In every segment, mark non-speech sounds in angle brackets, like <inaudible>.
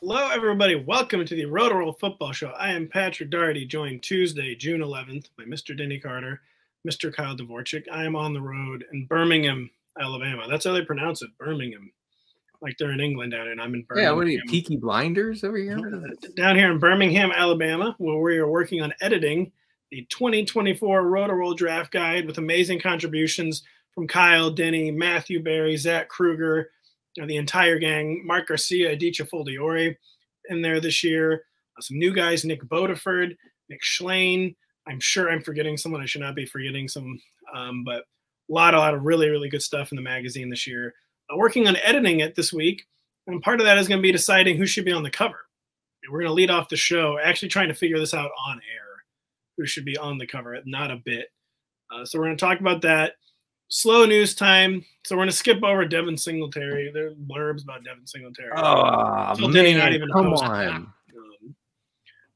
Hello, everybody. Welcome to the Rotoworld Football Show. I am Patrick Daugherty, joined Tuesday, June 11th by Mr. Denny Carter, Mr. Kyle Dvorchak. I am on the road in Birmingham, Alabama. That's how they pronounce it, Birmingham. Like they're in England down here, and I'm in Birmingham. Yeah, what are you, Peaky Blinders over here? <laughs> Down here in Birmingham, Alabama, where we are working on editing the 2024 Rotoworld Draft Guide with amazing contributions from Kyle, Denny, Matthew Berry, Zach Kruger, the entire gang, Mark Garcia, Aditya Foldiori in there this year. Uh, some new guys, Nick Bodiford, Nick Schlein. I'm sure I'm forgetting someone. I should not be forgetting some, um, but a lot, a lot of really, really good stuff in the magazine this year. Uh, working on editing it this week, and part of that is going to be deciding who should be on the cover. And we're going to lead off the show, actually trying to figure this out on air, who should be on the cover, not a bit. Uh, so we're going to talk about that slow news time. So we're gonna skip over Devin Singletary. There are blurbs about Devin Singletary. Oh so man, not even come on. Um,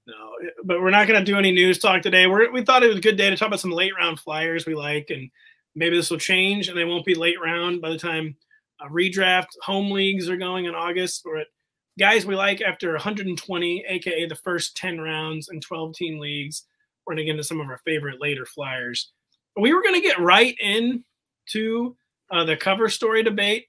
no, but we're not gonna do any news talk today. We're, we thought it was a good day to talk about some late round flyers we like, and maybe this will change, and they won't be late round by the time uh, redraft home leagues are going in August. Or guys we like after 120, aka the first 10 rounds and 12 team leagues. We're gonna get into some of our favorite later flyers. We were gonna get right in to uh, the cover story debate.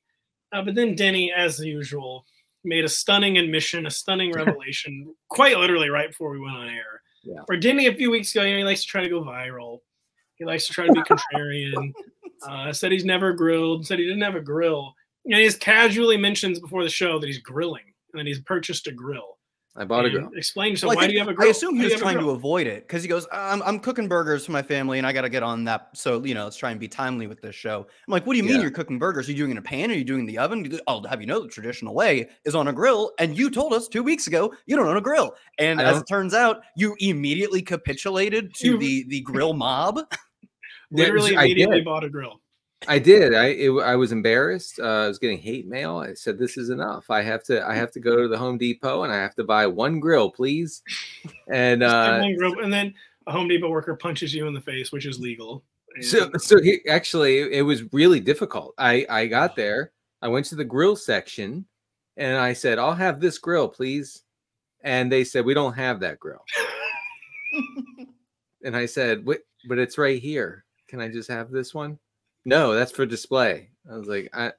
Uh, but then Denny, as usual, made a stunning admission, a stunning <laughs> revelation, quite literally right before we went on air. Yeah. Or Denny a few weeks ago, you know, he likes to try to go viral. He likes to try to be contrarian. <laughs> Uh, said he's never grilled. Said he didn't have a grill. And he just casually mentions before the show that he's grilling and that he's purchased a grill. I bought and a grill. Explain. So well, why think, do you have a grill? I assume he was trying to avoid it because he goes, I'm, I'm cooking burgers for my family and I got to get on that. So, you know, let's try and be timely with this show. I'm like, what do you mean yeah. you're cooking burgers? Are you doing in a pan? Are you doing in the oven? I'll have you know the traditional way is on a grill. And you told us two weeks ago you don't own a grill. And as it turns out, you immediately capitulated to the, the grill mob. Literally immediately bought a grill. I did. I it, I was embarrassed. Uh, I was getting hate mail. I said, "This is enough. I have to. I have to go to the Home Depot and I have to buy one grill, please." And uh, one grill, and then a Home Depot worker punches you in the face, which is legal. And so, so he, actually, it was really difficult. I I got there. I went to the grill section, and I said, "I'll have this grill, please." And they said, "We don't have that grill." <laughs> and I said, "But it's right here. Can I just have this one?" No, that's for display. I was like, I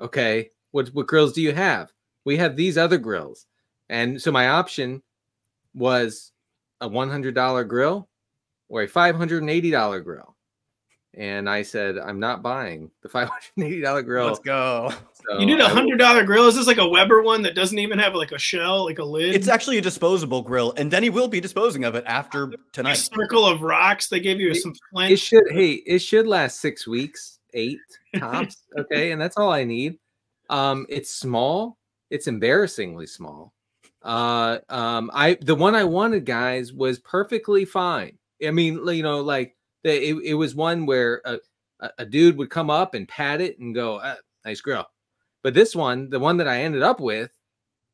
okay. What what grills do you have? We have these other grills. And so my option was a $100 grill or a $580 grill. And I said, I'm not buying the <laughs> $580 grill. Let's go. So you need a hundred dollar grill. Is this like a Weber one that doesn't even have like a shell, like a lid? It's actually a disposable grill, and Denny will be disposing of it after tonight. A circle of rocks. They gave you it, some flint. It should. Hey, it should last six weeks, eight tops. okay, and that's all I need. Um, it's small. It's embarrassingly small. Uh, um, I the one I wanted, guys, was perfectly fine. I mean, you know, like the, it, it was one where a, a dude would come up and pat it and go, uh, "Nice grill." But this one, the one that I ended up with,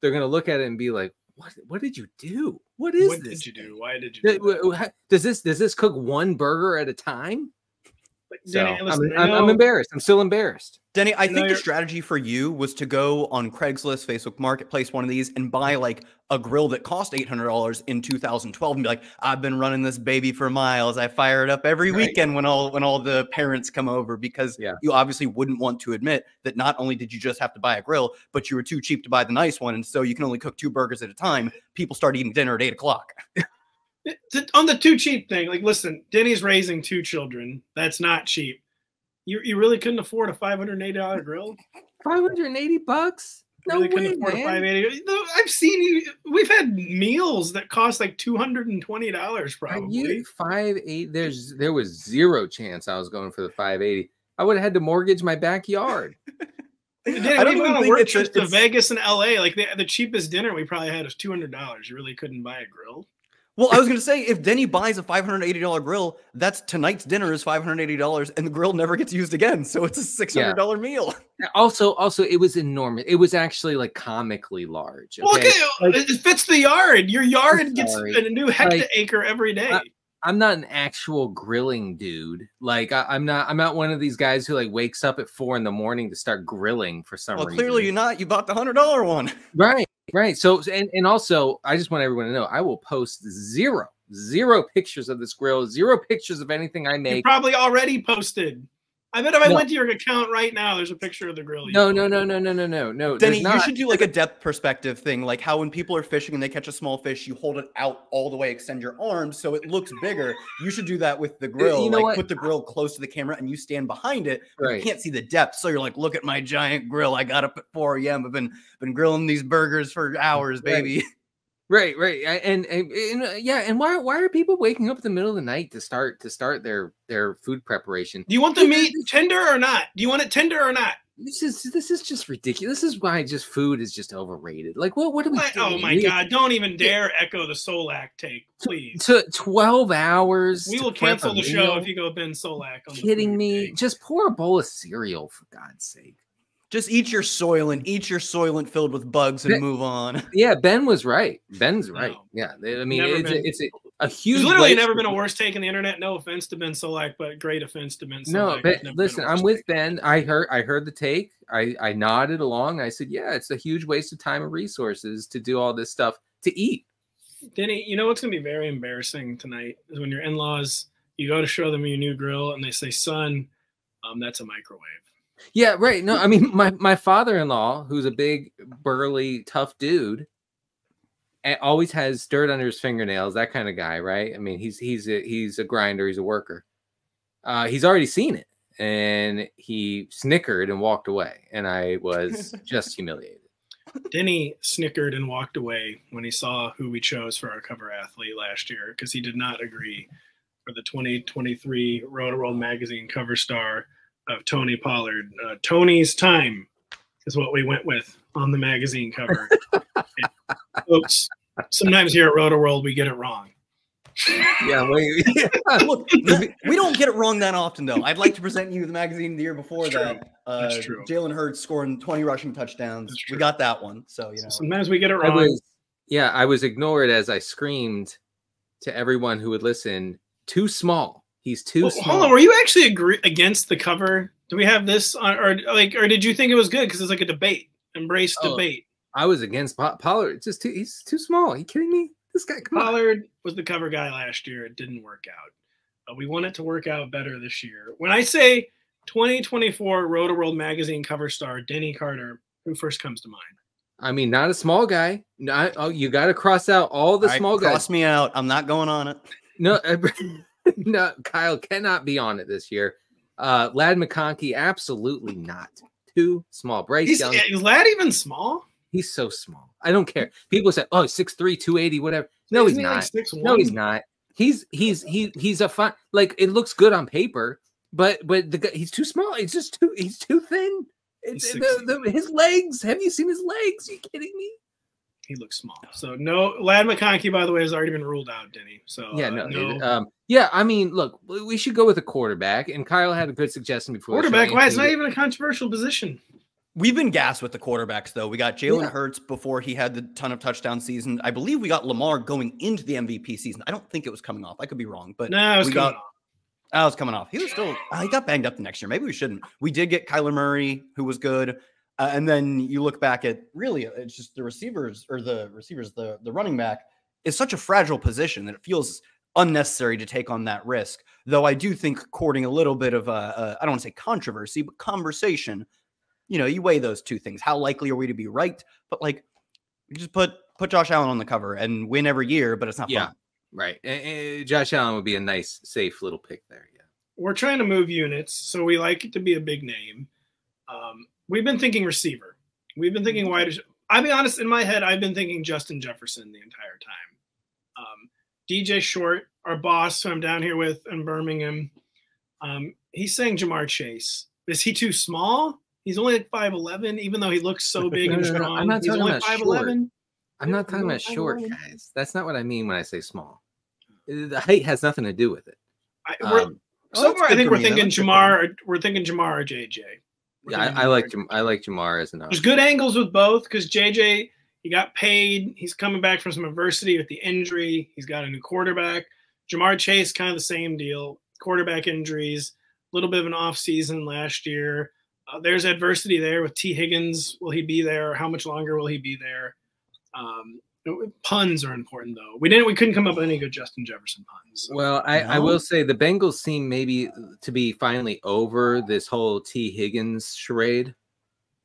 they're gonna look at it and be like, "What? What did you do? What is what this? did you do? Why did you? Do does this does this cook one burger at a time?" So, listen, I'm, I'm, I'm, embarrassed. I'm still embarrassed. Denny, I think the strategy for you was to go on Craigslist, Facebook Marketplace, one of these, and buy like a grill that cost eight hundred dollars in 2012, and be like, "I've been running this baby for miles. I fire it up every right. weekend when all when all the parents come over." Because yeah. you obviously wouldn't want to admit that not only did you just have to buy a grill, but you were too cheap to buy the nice one, and so you can only cook two burgers at a time. People start eating dinner at eight o'clock. <laughs> on the too cheap thing, like listen, Denny's raising two children. That's not cheap. You you really couldn't afford a five hundred eighty dollar grill. Five hundred and eighty bucks. No really way, man. Five eighty. I've seen you. We've had meals that cost like two hundred and twenty dollars. Probably you, five eight. There's there was zero chance I was going for the five eighty. I would have had to mortgage my backyard. <laughs> I don't even think it's, trips to Vegas and LA. Like the, the cheapest dinner we probably had was two hundred dollars. You really couldn't buy a grill. Well, I was going to say, if Denny buys a $580 grill, that's tonight's dinner is $580 and the grill never gets used again. So it's a $600 yeah. meal. Also, also, it was enormous. It was actually like comically large. Okay? Well, okay. Like, it fits the yard. Your yard gets a new hectare like, every day. I, I'm not an actual grilling dude. Like I, am not. I'm not one of these guys who like wakes up at four in the morning to start grilling for some well, reason. Clearly, you're not. You bought the hundred dollar one, right? Right. So and and also, I just want everyone to know, I will post zero zero pictures of this grill, zero pictures of anything I You make. probably already posted. I bet if I No. went to your account right now, there's a picture of the grill. No, no, no, no, no, no, no, no. Denny, there's you should do like a depth perspective thing, like how when people are fishing and they catch a small fish, you hold it out all the way, extend your arms so it looks bigger. You should do that with the grill. you know like what? put the grill close to the camera and you stand behind it. but Right. You can't see the depth, so you're like, look at my giant grill. I got up at 4 a.m. I've been been grilling these burgers for hours, baby. Right, <laughs> right, right, and, and, and, uh, yeah, and why why are people waking up in the middle of the night to start to start their their food preparation? Do you want the meat tender or not? Do you want it tender or not? This is this is just ridiculous. This is why just food is just overrated. Like, what what are we What? Oh my We- God! Don't even dare echo the Solak take, please. To twelve hours. We will cancel the show if you go Ben Solak. On Kidding me? take. Just pour a bowl of cereal for God's sake. Just eat your soylent, eat your soylent filled with bugs and That- move on. Yeah, Ben was right. Ben's right. No. Yeah, I mean, Never it's been. a, it's a, a huge. There's literally waste never of- been a worse take on the internet. No offense to Ben Solak, but great offense to Ben Solak. No, There's but never been a listen, I'm with take. Ben. I heard I heard the take. I I nodded along. I said, "Yeah, it's a huge waste of time and resources to do all this stuff to eat." Denny, you know what's going to be very embarrassing tonight is when your in-laws, you go to show them your new grill, and they say, "Son, um, that's a microwave." Yeah, right. No, I mean <laughs> my my father-in-law, who's a big, burly, tough dude, always has dirt under his fingernails. That kind of guy, right? I mean, he's he's a, he's a grinder. He's a worker. Uh, he's already seen it, and he snickered and walked away, and I was <laughs> just humiliated. Denny snickered and walked away when he saw who we chose for our cover athlete last year because he did not agree for the 2023 Rotoworld Magazine cover star of Tony Pollard. Uh, Tony's time is what we went with on the magazine cover. And <laughs> folks, sometimes here at Rotoworld we get it wrong. Yeah, wait. Look, we <laughs> we don't get it wrong that often, though. I'd like to present you the magazine the year before That's that. Uh, That's true. Jalen Hurts scoring 20 rushing touchdowns. That's We got that one. So, you know. Sometimes we get it I wrong. was, yeah, I was ignored as I screamed to everyone who would listen. Too small. He's too Well, small. hold on, were you actually agree against the cover? Do we have this on, or like, or did you think it was good because it's like a debate? Embrace Oh, debate. I was against Po- Pollard. It's just too, he's too small. Are you kidding me? This guy, come on. Pollard was the cover guy last year. It didn't work out. Uh, we want it to work out better this year. When I say 2024 Rotoworld Magazine cover star Denny Carter, who first comes to mind? I mean, not a small guy. Not, oh, you got to cross out all the All right, small cross guys. me out. I'm not going on it. No, <laughs> <laughs> <laughs> no, Kyle cannot be on it this year. Uh, Ladd McConkey, absolutely not. Too small. Bryce He's, Young, is Ladd even small? he's so small. I don't care. People say, "Oh, 6'3", 280, whatever." No, he's Isn't he not. 6'1"? No, he's not. He's he's he he's a fun like it looks good on paper, but but the guy he's too small. He's just too he's too thin. It's, He's the, the, his legs. Have you seen his legs? you kidding me? He looks small. So no, Ladd McConkey, by the way, has already been ruled out, Denny. So Yeah, uh, no, no. it- um, yeah. I mean, look, we we should go with a quarterback, and Kyle had a good suggestion before. quarterback. Why? It's not even a controversial position. We've been gassed with the quarterbacks, though. We got Jalen Yeah. Hurts before he had the ton of touchdown season. I believe we got Lamar going into the MVP season. I don't think it was coming off. I could be wrong, but No, it's we coming got- off. I was coming off. He was still. Uh, he got banged up the next year. Maybe we shouldn't. We did get Kyler Murray, who was good, uh, and then you look back at really, it's just the receivers or the receivers, the the running back is such a fragile position that it feels unnecessary to take on that risk. Though I do think courting a little bit of a, a I don't want to say controversy, but conversation. You know, you weigh those two things. How likely are we to be right? But like, you just put put Josh Allen on the cover and win every year, but it's not Yeah. fun. Right. Josh Allen would be a nice, safe little pick there. Yeah. we're trying to move units, so we like it to be a big name. Um, we've been thinking receiver. We've been thinking wide. I'll be honest, in my head, I've been thinking Justin Jefferson the entire time. Um, DJ Short, our boss, who I'm down here with in Birmingham, um, he's saying Ja'Marr Chase. Is he too small? He's only like 5'11, even though he looks so big No, and no, no, strong. I'm not he's talking only about short. 5'11. I'm not talking about short guys. That's not what I mean when I say small. Eh, The height has nothing to do with it. I, we're, Um, Oh, so that's far, I think we're me, thinking That's good for Ja'Marr. We're thinking Ja'Marr or JJ. We're yeah, I, I like Ja'Marr. Jam- I like Ja'Marr as an There's good angles with both because JJ he got paid. He's coming back from some adversity with the injury. He's got a new quarterback. Ja'Marr Chase kind of the same deal. Quarterback injuries, a little bit of an off season last year. Uh, there's adversity there with Tee Higgins. Will he be there? How much longer will he be there? Um, puns are important though. We didn't. We couldn't come up with any good Justin Jefferson puns. so- Well, I, I will say the Bengals seem maybe to be finally over this whole Tee Higgins charade,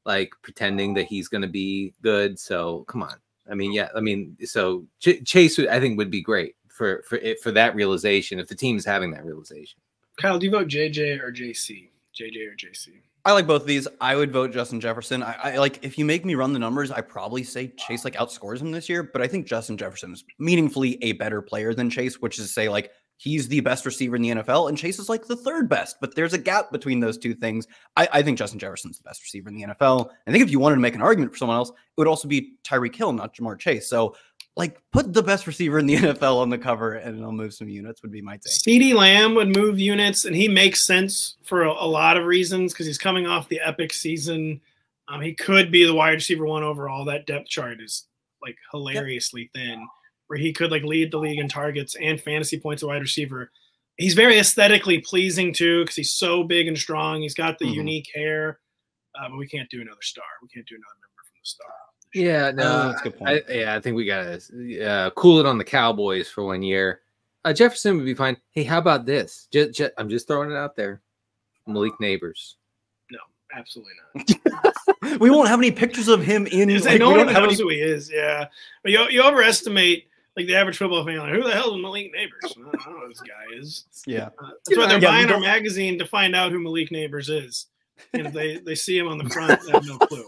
like pretending that he's going to be good. So come on. I mean, yeah. I mean, so Ch- Chase, would- I think, would be great for for it for that realization if the team is having that realization. Kyle, do you vote JJ or JC? JJ or JC? I like both of these. I would vote Justin Jefferson. I, I like if you make me run the numbers, I probably say Chase like outscores him this year, but I think Justin Jefferson is meaningfully a better player than Chase, which is to say like he's the best receiver in the NFL and Chase is like the third best, but there's a gap between those two things. I, I think Justin Jefferson's the best receiver in the NFL. I think if you wanted to make an argument for someone else, it would also be Tyreek Hill, not Ja'Marr Chase. So like put the best receiver in the <laughs> NFL on the cover and I'll move some units would be my take. CeeDee Lamb would move units, and he makes sense for a, a lot of reasons because he's coming off the epic season. Um, he could be the wide receiver one overall. That depth chart is like hilariously thin, where he could like lead the league in targets and fantasy points at wide receiver. He's very aesthetically pleasing too because he's so big and strong. He's got the Mhm. unique hair, uh, but we can't do another star. We can't do another member from the star. Yeah, no, Oh, that's a good point. I, yeah, I think we gotta uh, cool it on the Cowboys for one year. Uh, Jefferson would be fine. Hey, how about this? Just, I'm just throwing it out there. Malik Nabers. No, absolutely not. <laughs> <laughs> we won't have any pictures of him in Just like, no one don't even have knows any who he is. Yeah, but you, you overestimate like the average football fan. Like, who the hell is Malik Nabers? I don't know who this guy is. yeah. Uh, that's why they're Yeah, buying our magazine to find out who Malik Nabers is. And if they, they see him on the front, they have no <laughs> clue.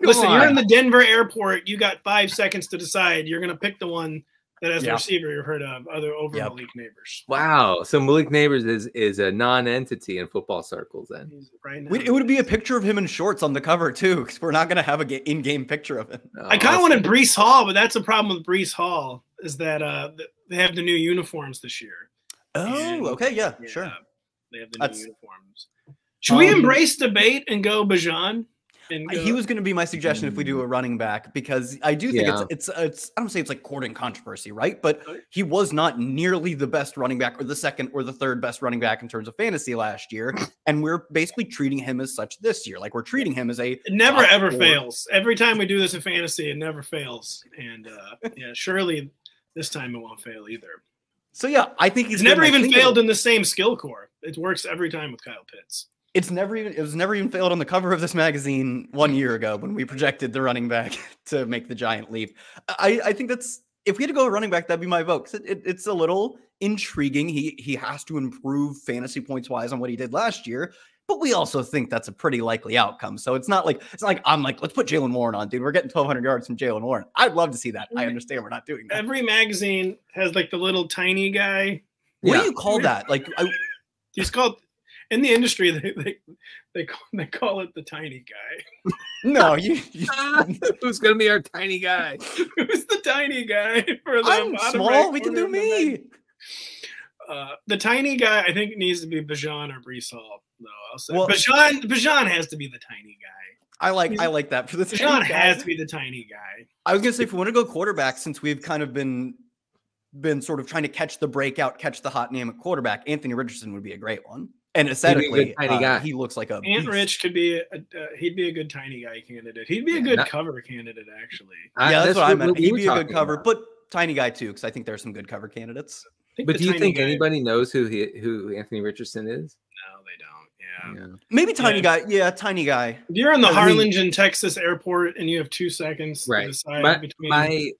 Listen, you're in the Denver airport. You got five seconds to decide. You're going to pick the one that has the Yeah. receiver you've heard of, other over Yep. Malik Nabers. Wow. So Malik Nabers is is a non-entity in football circles. Then right now. It would be a picture of him in shorts on the cover too, because we're not gonna have a in-game picture of him. I kind of wanted Breece Hall, but that's the problem with Breece Hall is that uh, they have the new uniforms this year. And- Oh, okay, yeah, Yeah, sure. They have the That's- new uniforms. Should we Um, embrace debate and go Bijan? And He was going to be my suggestion if we do a running back because I do think Yeah. it's it's it's I don't say it's like courting controversy, right? But he was not nearly the best running back or the second or the third best running back in terms of fantasy last year, and we're basically treating him as such this year. Like we're treating him as a It never ever four. fails. Every time we do this in fantasy, it never fails. And uh, yeah, surely this time it won't fail either. so yeah. I think he's It's never good, and I even failed in the same skill corps. It works every time with Kyle Pitts. It's never even it was never even failed on the cover of this magazine one year ago when we projected the running back <laughs> to make the giant leap. I, I think that's if we had to go a running back, that'd be my vote. 'cause it, it- it's a little intriguing. He he has to improve fantasy points wise on what he did last year, but we also think that's a pretty likely outcome. So it's not like it's not like I'm like let's put Jaylen Warren on, dude. We're getting 1,200 yards from Jaylen Warren. I'd love to see that. I understand we're not doing that. Every magazine has like the little tiny guy. What Yeah. do you call that? Like I, He's called in the industry. They they they call, they call it the tiny guy. <laughs> no, you, <laughs> you <laughs> Who's gonna be our tiny guy? Who's the tiny guy for the I'm small. right we can do of the mag- me. Uh, the tiny guy, I think, needs to be Bijan or Breece Hall. No, I'll say Well- Bijan. Bijan has to be the tiny guy. I like He's- I like that for the Bijan tiny guy. has to be the tiny guy. I was gonna say if we want to go quarterback, since we've kind of been been sort of trying to catch the breakout, catch the hot name at quarterback, Anthony Richardson would be a great one. And aesthetically, tiny uh, he looks like a Ant beast. Rich could be. A, uh, he'd be a good tiny guy candidate. He'd be a good not- cover candidate, actually. I- Yeah, that's, what I meant. He'd be a good cover, about. but tiny guy too, because I think there's some good cover candidates. But do you think guy- anybody knows who he, who Anthony Richardson is? No, they don't. Yeah. Yeah. Maybe tiny Yeah. guy. Yeah, tiny guy. If you're in the I mean- Harlingen, Texas airport, and you have two seconds Right. to decide My, between my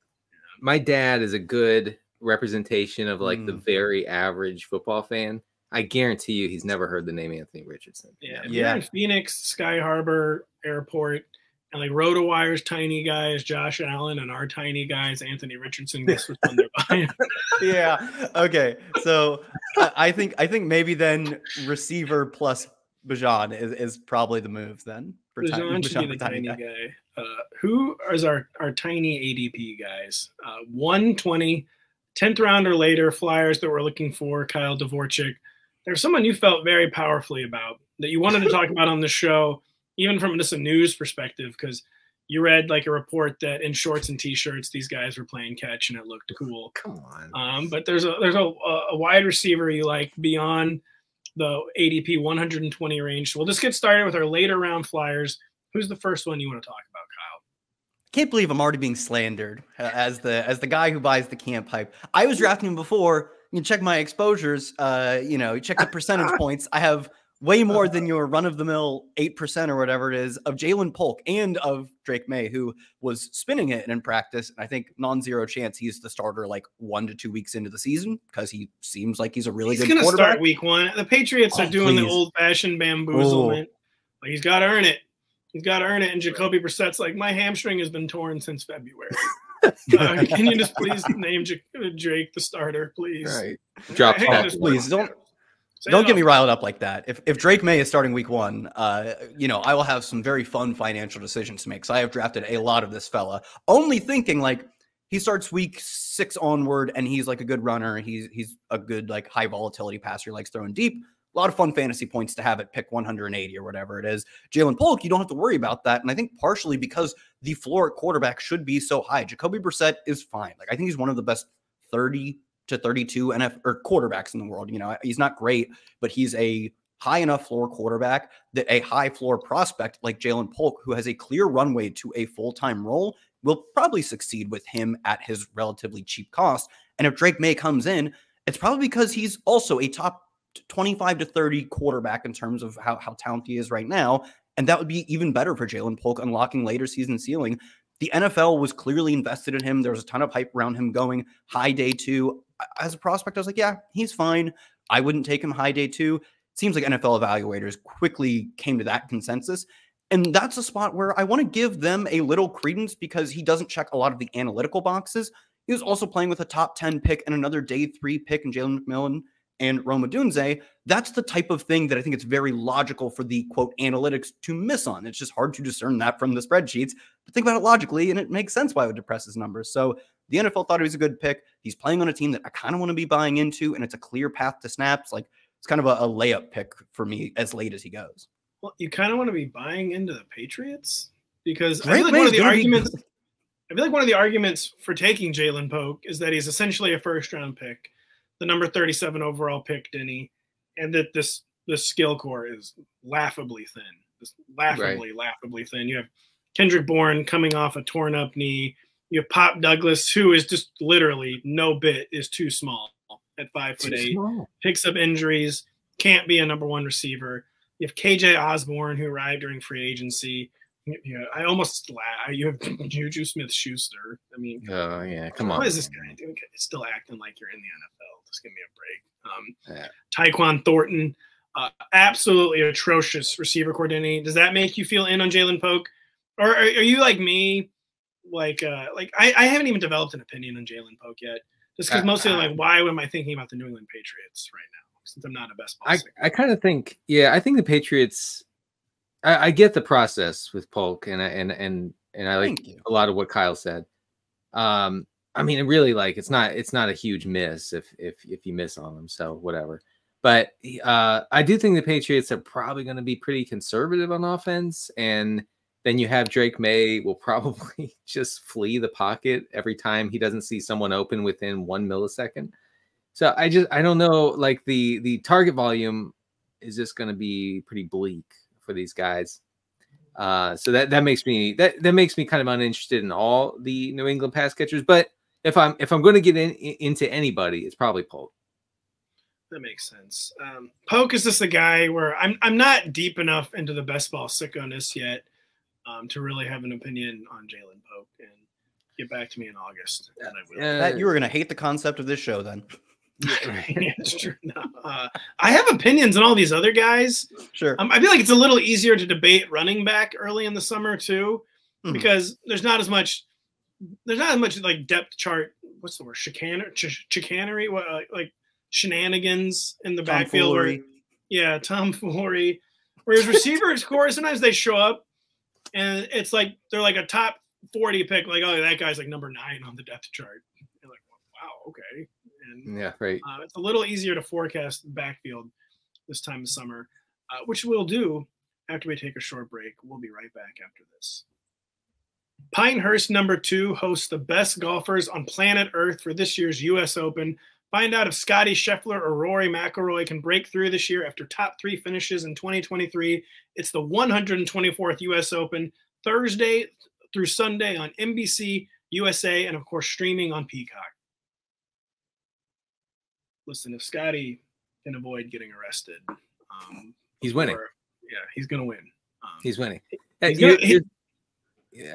my dad is a good representation of like the Mm. very average football fan. I guarantee you, he's never heard the name Anthony Richardson. Yeah, if Yeah. In Phoenix, Sky Harbor Airport, and like RotoWire's tiny guys, Josh Allen, and our tiny guys, Anthony Richardson. Guess which one they're buying? <laughs> yeah. Okay. So I, I think I think maybe then receiver plus Bijan is, is probably the move then. for ti- Bijan should be the for tiny guy. guy. Uh, who is our our tiny ADP guys? Uh, 120, 10th round or later Flyers that we're looking for. Kyle Dvorchak. There's someone you felt very powerfully about that you wanted to talk about on the show, even from just a news perspective, because you read like a report that in shorts and t-shirts these guys were playing catch and it looked cool. Come on. Um, but there's a there's a, a wide receiver you like beyond the ADP 120 range. So we'll just get started with our later round flyers. Who's the first one you want to talk about, Kyle? can't believe I'm already being slandered uh, as the as the guy who buys the camp hype. I was drafting him before. You can check my exposures. Uh, you know, you check the percentage <laughs> points. I have way more than your run of the mill 8% or whatever it is of Ja'Lynn Polk and of Drake Maye, who was spinning it in practice. And I think non zero chance he's the starter like one to two weeks into the season because he seems like he's a really good quarterback. he's good gonna start week one. The Patriots Oh, are doing the old fashioned bamboozlement. Like he's got to earn it. He's got to earn it. And Jacoby Brissett's like, my hamstring has been torn since February. Uh, can you just please name J- Drake the starter, please? Right. Drop Hang on Please don't Say Don't it get me riled up like that. If if Drake Maye is starting week one, uh, you know, I will have some very fun financial decisions to make. So I have drafted a lot of this fella, only thinking like he starts week six onward and he's like a good runner. He's he's a good like high volatility passer, he likes throwing deep. A lot of fun fantasy points to have at pick 180 or whatever it is. Ja'Lynn Polk, you don't have to worry about that. And I think partially because the floor at quarterback should be so high. Jacoby Brissett is fine. Like I think he's one of the best 30 to 32 NF or quarterbacks in the world. You know, he's not great, but he's a high enough floor quarterback that a high floor prospect like Ja'Lynn Polk, who has a clear runway to a full time role, will probably succeed with him at his relatively cheap cost. And if Drake Maye comes in, it's probably because he's also a top 25 to 30 quarterback in terms of how, how talented he is right now. And that would be even better for Ja'Lynn Polk unlocking later season ceiling. The NFL was clearly invested in him. There was a ton of hype around him going high day two. As a prospect, I was like, yeah, he's fine. I wouldn't take him high day two. Seems like NFL evaluators quickly came to that consensus. And that's a spot where I want to give them a little credence because he doesn't check a lot of the analytical boxes. He was also playing with a top 10 pick and another day three pick in Jalen McMillan and Rome Odunze. That's the type of thing that I think it's very logical for the quote analytics to miss on. It's just hard to discern that from the spreadsheets. But think about it logically, and it makes sense why it would depress his numbers. So the NFL thought he was a good pick. He's playing on a team that I kind of want to be buying into, and it's a clear path to snaps. Like it's kind of a, a layup pick for me as late as he goes. Well, you kind of want to be buying into the Patriots because I feel like one of the arguments. I feel like one of the arguments for taking Ja'Lynn Polk is that he's essentially a first round pick, the number 37 overall pick, Denny, and that this this skill core is laughably thin. Just laughably, laughably thin. You have Kendrick Bourne coming off a torn up knee. You have Pop Douglas, who is just literally no bit is too small at five foot eight small. picks up injuries, can't be a number one receiver. You have KJ Osborn, who arrived during free agency. You know, I almost la- you have <laughs> Juju Smith Schuster. I mean, Oh yeah, come on. what is this guy doing? Still acting like you're in the NFL. Just give me a break. Um, Yeah. Tyquan Thornton, uh, absolutely atrocious receiver coordinating. Does that make you feel in on Ja'Lynn Polk, or are, are you like me? Like, uh, like I, I haven't even developed an opinion on Ja'Lynn Polk yet. Just because Uh, mostly uh, like, why am I thinking about the New England Patriots right now? Since I'm not a best ball I, stick. I kind of think, yeah, I think the Patriots. I, I get the process with Polk, and and and and I like a lot of what Kyle said. Um, I mean, really like it's not it's not a huge miss if if if you miss on them, so whatever. But uh, I do think the Patriots are probably going to be pretty conservative on offense, and then you have Drake Maye will <laughs> probably just flee the pocket every time he doesn't see someone open within one millisecond. So I just I don't know like the the target volume is just going to be pretty bleak for these guys. Uh, so that that makes me that that makes me kind of uninterested in all the New England pass catchers. But if I'm if I'm going to get in, in- into anybody, it's probably Polk. That makes sense. Um, Polk is just a guy where I'm I'm not deep enough into the best ball sickoness yet um, to really have an opinion on Ja'Lynn Polk and get back to me in August. and I will. Uh, That you were gonna hate the concept of this show then. <laughs> yeah, it's true. No, uh, I have opinions on all these other guys. Sure. Um, I feel like it's a little easier to debate running back early in the summer too, Mhm. because there's not as much. There's not as much like depth chart. What's the word? Chicanery, ch- chicanery, what, uh, like shenanigans in the backfield. Where, Tomfoolery. yeah, tomfoolery. Whereas receivers, <laughs> core sometimes they show up, and it's like they're like a top forty pick. Like, oh, that guy's like number nine on the depth chart. You're like, wow, okay. And yeah, right. uh, it's a little easier to forecast the backfield this time of summer, uh, which we'll do after we take a short break. We'll be right back after this. Pinehurst number two hosts the best golfers on planet Earth for this year's U.S. Open. Find out if Scotty Scheffler or Rory McIlroy can break through this year after top three finishes in 2023. It's the 124th U.S. Open, Thursday through Sunday on NBC, USA, and of course, streaming on Peacock. Listen, if Scotty can avoid getting arrested, um, He's winning. or- yeah, he's going to win. Um, He's winning. he's gonna- he-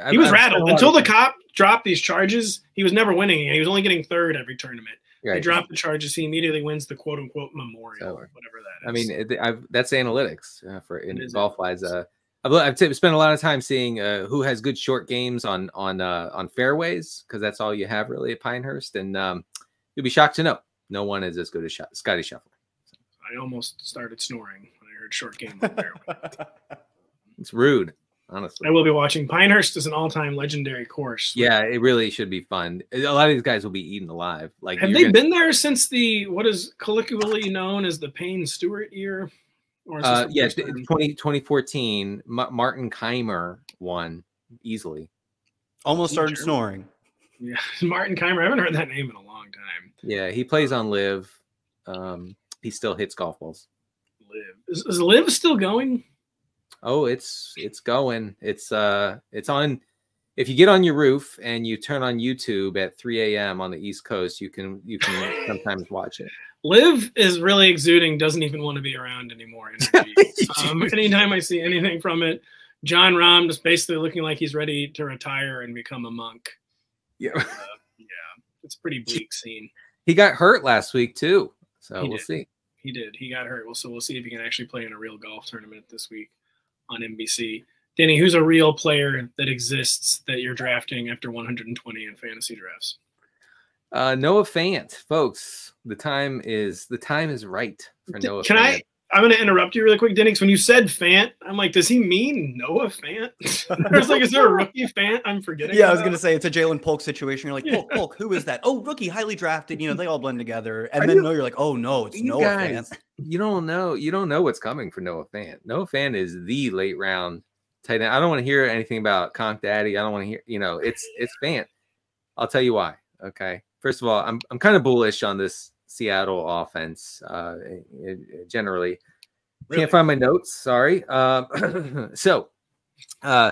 he was a rattled until the cop dropped these charges. He was never winning. He was only getting third every tournament. They Right. dropped the charges. He immediately wins the quote unquote memorial, So, whatever that is. I mean, it, I've, that's analytics uh, for in golf wise. Uh, I've, I've t- spent a lot of time seeing uh, who has good short games on on uh, on fairways because that's all you have really at Pinehurst, and um, you'll be shocked to know no one is as good as Sh- Scotty Scheffler. I almost started snoring when I heard short game on <laughs> fairway. It's rude, honestly. I will be watching. Pinehurst is an all-time legendary course. Yeah, it really should be fun. A lot of these guys will be eaten alive. Like, Have they gonna- been there since the what is colloquially known as the Payne Stewart year? Or is Uh, the yeah, first th- time? 20, 2014, Ma- Martin Kaymer won easily. Almost started Sure. snoring. Yeah, <laughs> Martin Kaymer. I haven't heard that name in a long time. Yeah, he plays on LIV. Um, he still hits golf balls. LIV is, is LIV still going? Oh, it's it's going. It's uh it's on if you get on your roof and you turn on YouTube at 3 a.m. on the East Coast, you can you can sometimes watch it. <laughs> LIV is really exuding. Doesn't even want to be around anymore. <laughs> um, anytime I see anything from it, Jon Rahm just basically looking like he's ready to retire and become a monk. Yeah. Uh, <laughs> yeah, it's a pretty bleak scene. He got hurt last week too. So He we'll did. see. He did. He got hurt. Well, so we'll see if he can actually play in a real golf tournament this week on NBC. Danny, who's a real player that exists that you're drafting after 120 in fantasy drafts? Uh Noah Fant, folks. The time is the time is right for Noah Can Fant. I? I'm going to interrupt you really quick, Denny. 'cause When you said Fant, I'm like, does he mean Noah Fant? <laughs> I was like, is there a rookie Fant I'm forgetting? Yeah, I was gonna say it's a Ja'Lynn Polk situation. You're like, Yeah. Polk, Polk, who is that? Oh, rookie, highly drafted. You know, they all blend together. And Are then you- no, you're like, oh no, it's Noah guys- Fant. you don't know you don't know what's coming for Noah Fant. Noah Fan is the late round tight end. I don't want to hear anything about Conk Daddy. I don't want to hear, you know, it's it's Fant. I'll tell you why. Okay. First of all, I'm I'm kind of bullish on this Seattle offense. Uh generally. Really? Can't find my notes. Sorry. Um, <clears throat> so, uh,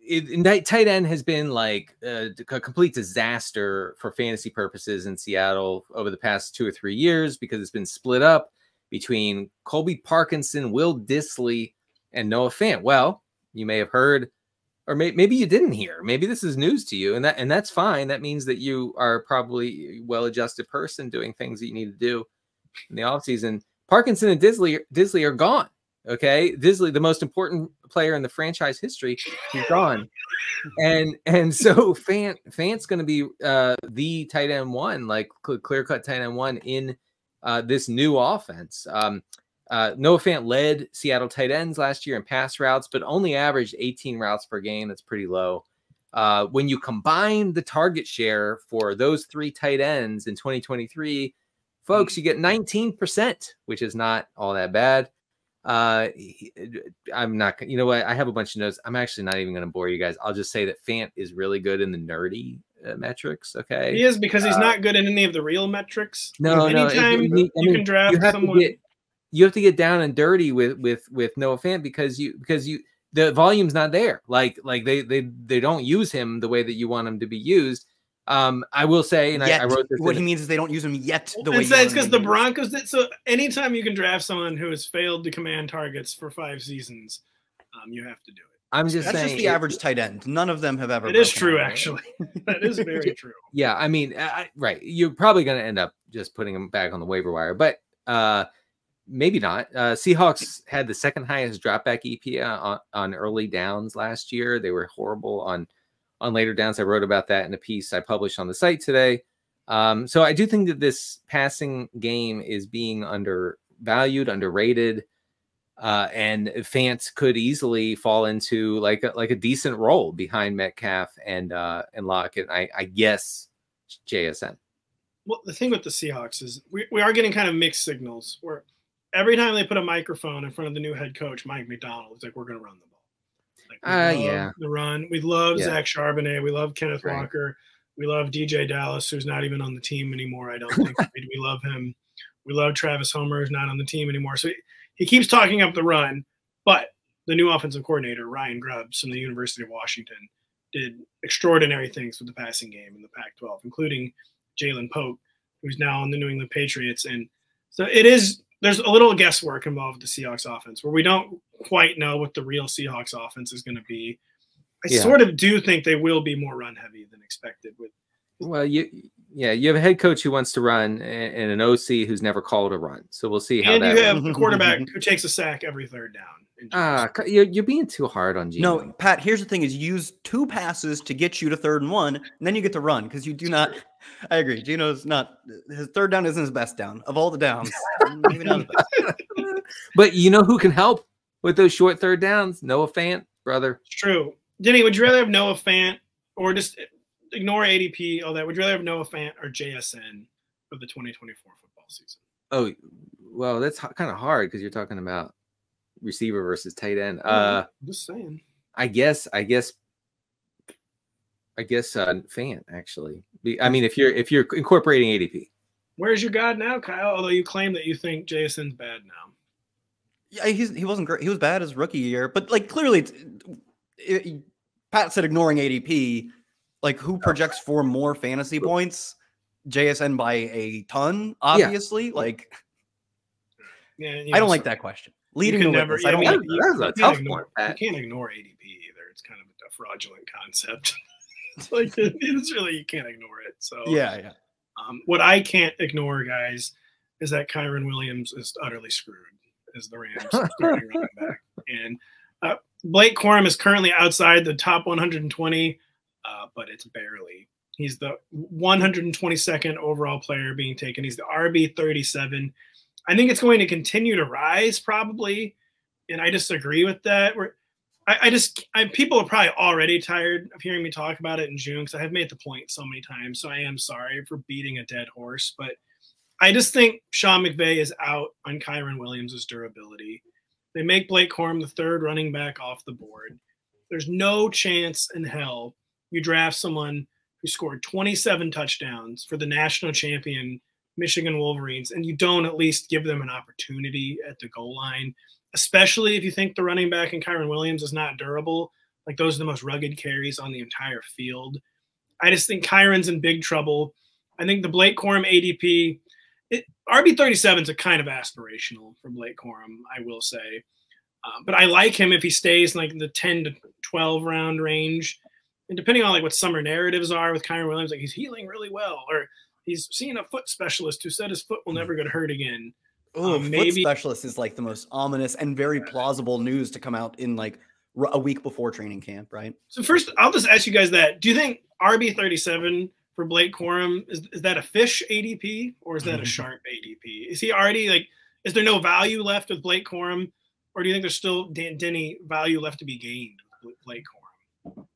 it, tight end has been like a complete disaster for fantasy purposes in Seattle over the past two or three years because it's been split up between Colby Parkinson, Will Dissly, and Noah Fant. Well, you may have heard, or may, maybe you didn't hear. Maybe this is news to you, and that and that's fine. That means that you are probably a well-adjusted person doing things that you need to do in the offseason. Parkinson and Dissly, Dissly are gone. Okay, Dissly, the most important player in the franchise history, he's gone, and and so <laughs> Fant Fant's going to be uh, the tight end one, like clear cut tight end one in uh, this new offense. Um, uh, Noah Fant led Seattle tight ends last year in pass routes, but only averaged 18 routes per game. That's pretty low. Uh, when you combine the target share for those three tight ends in 2023, folks, you get 19%, which is not all that bad. Uh, I'm not, you know what? I have a bunch of notes. I'm actually not even going to bore you guys. I'll just say that Fant is really good in the nerdy uh, metrics. Okay. He is because he's Uh, not good in any of the real metrics. No, no. it- Anytime you, you, I mean, can draft you someone. get you have to get down and dirty with with with Noah Fant because you because you the volume's not there. Like like they they they don't use him the way that you want him to be used. Um, I will say, and I, Yet, I wrote this. what in- he means is they don't use him yet the way It's you want it's him because the. Broncos did. So anytime you can draft someone who has failed to command targets for five seasons, um, you have to do it. I'm just That's saying just the it- average tight end. None of them have ever. It is true, out, actually. <laughs> that is very true. Yeah, I mean, I, I- right. You're probably going to end up just putting him back on the waiver wire, but uh, maybe not. Uh, Seahawks had the second highest dropback EPA on, on early downs last year. They were horrible on on later downs. I wrote about that in a piece I published on the site today. Um, so I do think that this passing game is being undervalued, underrated. Uh, and Fant could easily fall into like a, like a decent role behind Metcalf and uh, and Lockett. I, I guess JSN. Well, the thing with the Seahawks is we, we are getting kind of mixed signals where every time they put a microphone in front of the new head coach, Mike Macdonald, it's like, we're going to run the ball. Like, Uh, yeah. The run. We love Yeah. Zach Charbonnet. We love Kenneth Right. Walker. We love DeeJay Dallas, who's not even on the team anymore. I don't think <laughs> we, we love him. We love Travis Homer, who's not on the team anymore. So he, he keeps talking up the run, but the new offensive coordinator Ryan Grubbs from the University of Washington did extraordinary things with the passing game in the Pac-12, including Ja'Lynn Polk, who's now on the New England Patriots. And so it is there's a little guesswork involved with the Seahawks offense where we don't quite know what the real Seahawks offense is going to be. I Yeah. sort of do think they will be more run heavy than expected with Well, you yeah, you have a head coach who wants to run and, and an OC who's never called a run. So we'll see how and that. you have a quarterback <laughs> who takes a sack every third down. In Ah, James. c- you're, you're being too hard on Geno. No, Pat, here's the thing is use two passes to get you to third and one, and then you get to run because you do not I agree. Geno's not his third down isn't his best down. Of all the downs, maybe not his best. <laughs> But you know who can help with those short third downs? Noah Fant, brother. It's true. Denny, would you rather have Noah Fant or just ignore ADP, all that? Would you rather have Noah Fant or JSN for the 2024 football season? Oh, well, that's kind of hard because you're talking about receiver versus tight end. Oh, Uh, I'm just saying. I guess, I guess, I guess, uh, Fant actually. I mean, if you're if you're incorporating ADP, Where's your God now, Kyle? Although you claim that you think JSN's bad now. Yeah, he's he wasn't great. He was bad his rookie year, but like clearly, it's, it, it- Pat said ignoring ADP. Like who projects for more fantasy points? JSN by a ton, obviously. Like Yeah, you I don't like so that question. Leading the never- yeah, I don't like mean, that. That's a you tough can't one, ignore, Pat. You can't ignore ADP either. It's kind of a fraudulent concept. <laughs> it's like it's really you can't ignore it. So Yeah, yeah. Um, what I can't ignore, guys, is that Kyren Williams is utterly screwed as the Rams <laughs> starting running back. And uh, Blake Corum is currently outside the top 120, uh, but it's barely. He's the 122nd overall player being taken. He's the RB 37. I think it's going to continue to rise probably, and I disagree with that. We're, I, I just I, people are probably already tired of hearing me talk about it in June because I have made the point so many times. So I am sorry for beating a dead horse, but I just think Sean McVay is out on Kyren Williams' durability. They make Blake Corum the third running back off the board. There's no chance in hell you draft someone who scored 27 touchdowns for the national champion Michigan Wolverines and you don't at least give them an opportunity at the goal line, especially if you think the running back in Kyren Williams is not durable. Like those are the most rugged carries on the entire field. I just think Kyren's in big trouble. I think the Blake Corum ADP, RB 37 is a kind of aspirational for Blake Corum, I will say. Uh, but I like him if he stays in like the 10 to 12 round range. And depending on like what summer narratives are with Kyren Williams, like he's healing really well, or he's seeing a foot specialist who said his foot will never get hurt again. Oh, Um, foot maybe- specialist is like the most ominous and very plausible news to come out in like a week before training camp, right? So first, I'll just ask you guys that: Do you think RB thirty seven for Blake Corum is is that a fish ADP or is that a <laughs> sharp ADP? Is he already like? Is there no value left with Blake Corum, or do you think there's still Dan- Denny value left to be gained with Blake Corum?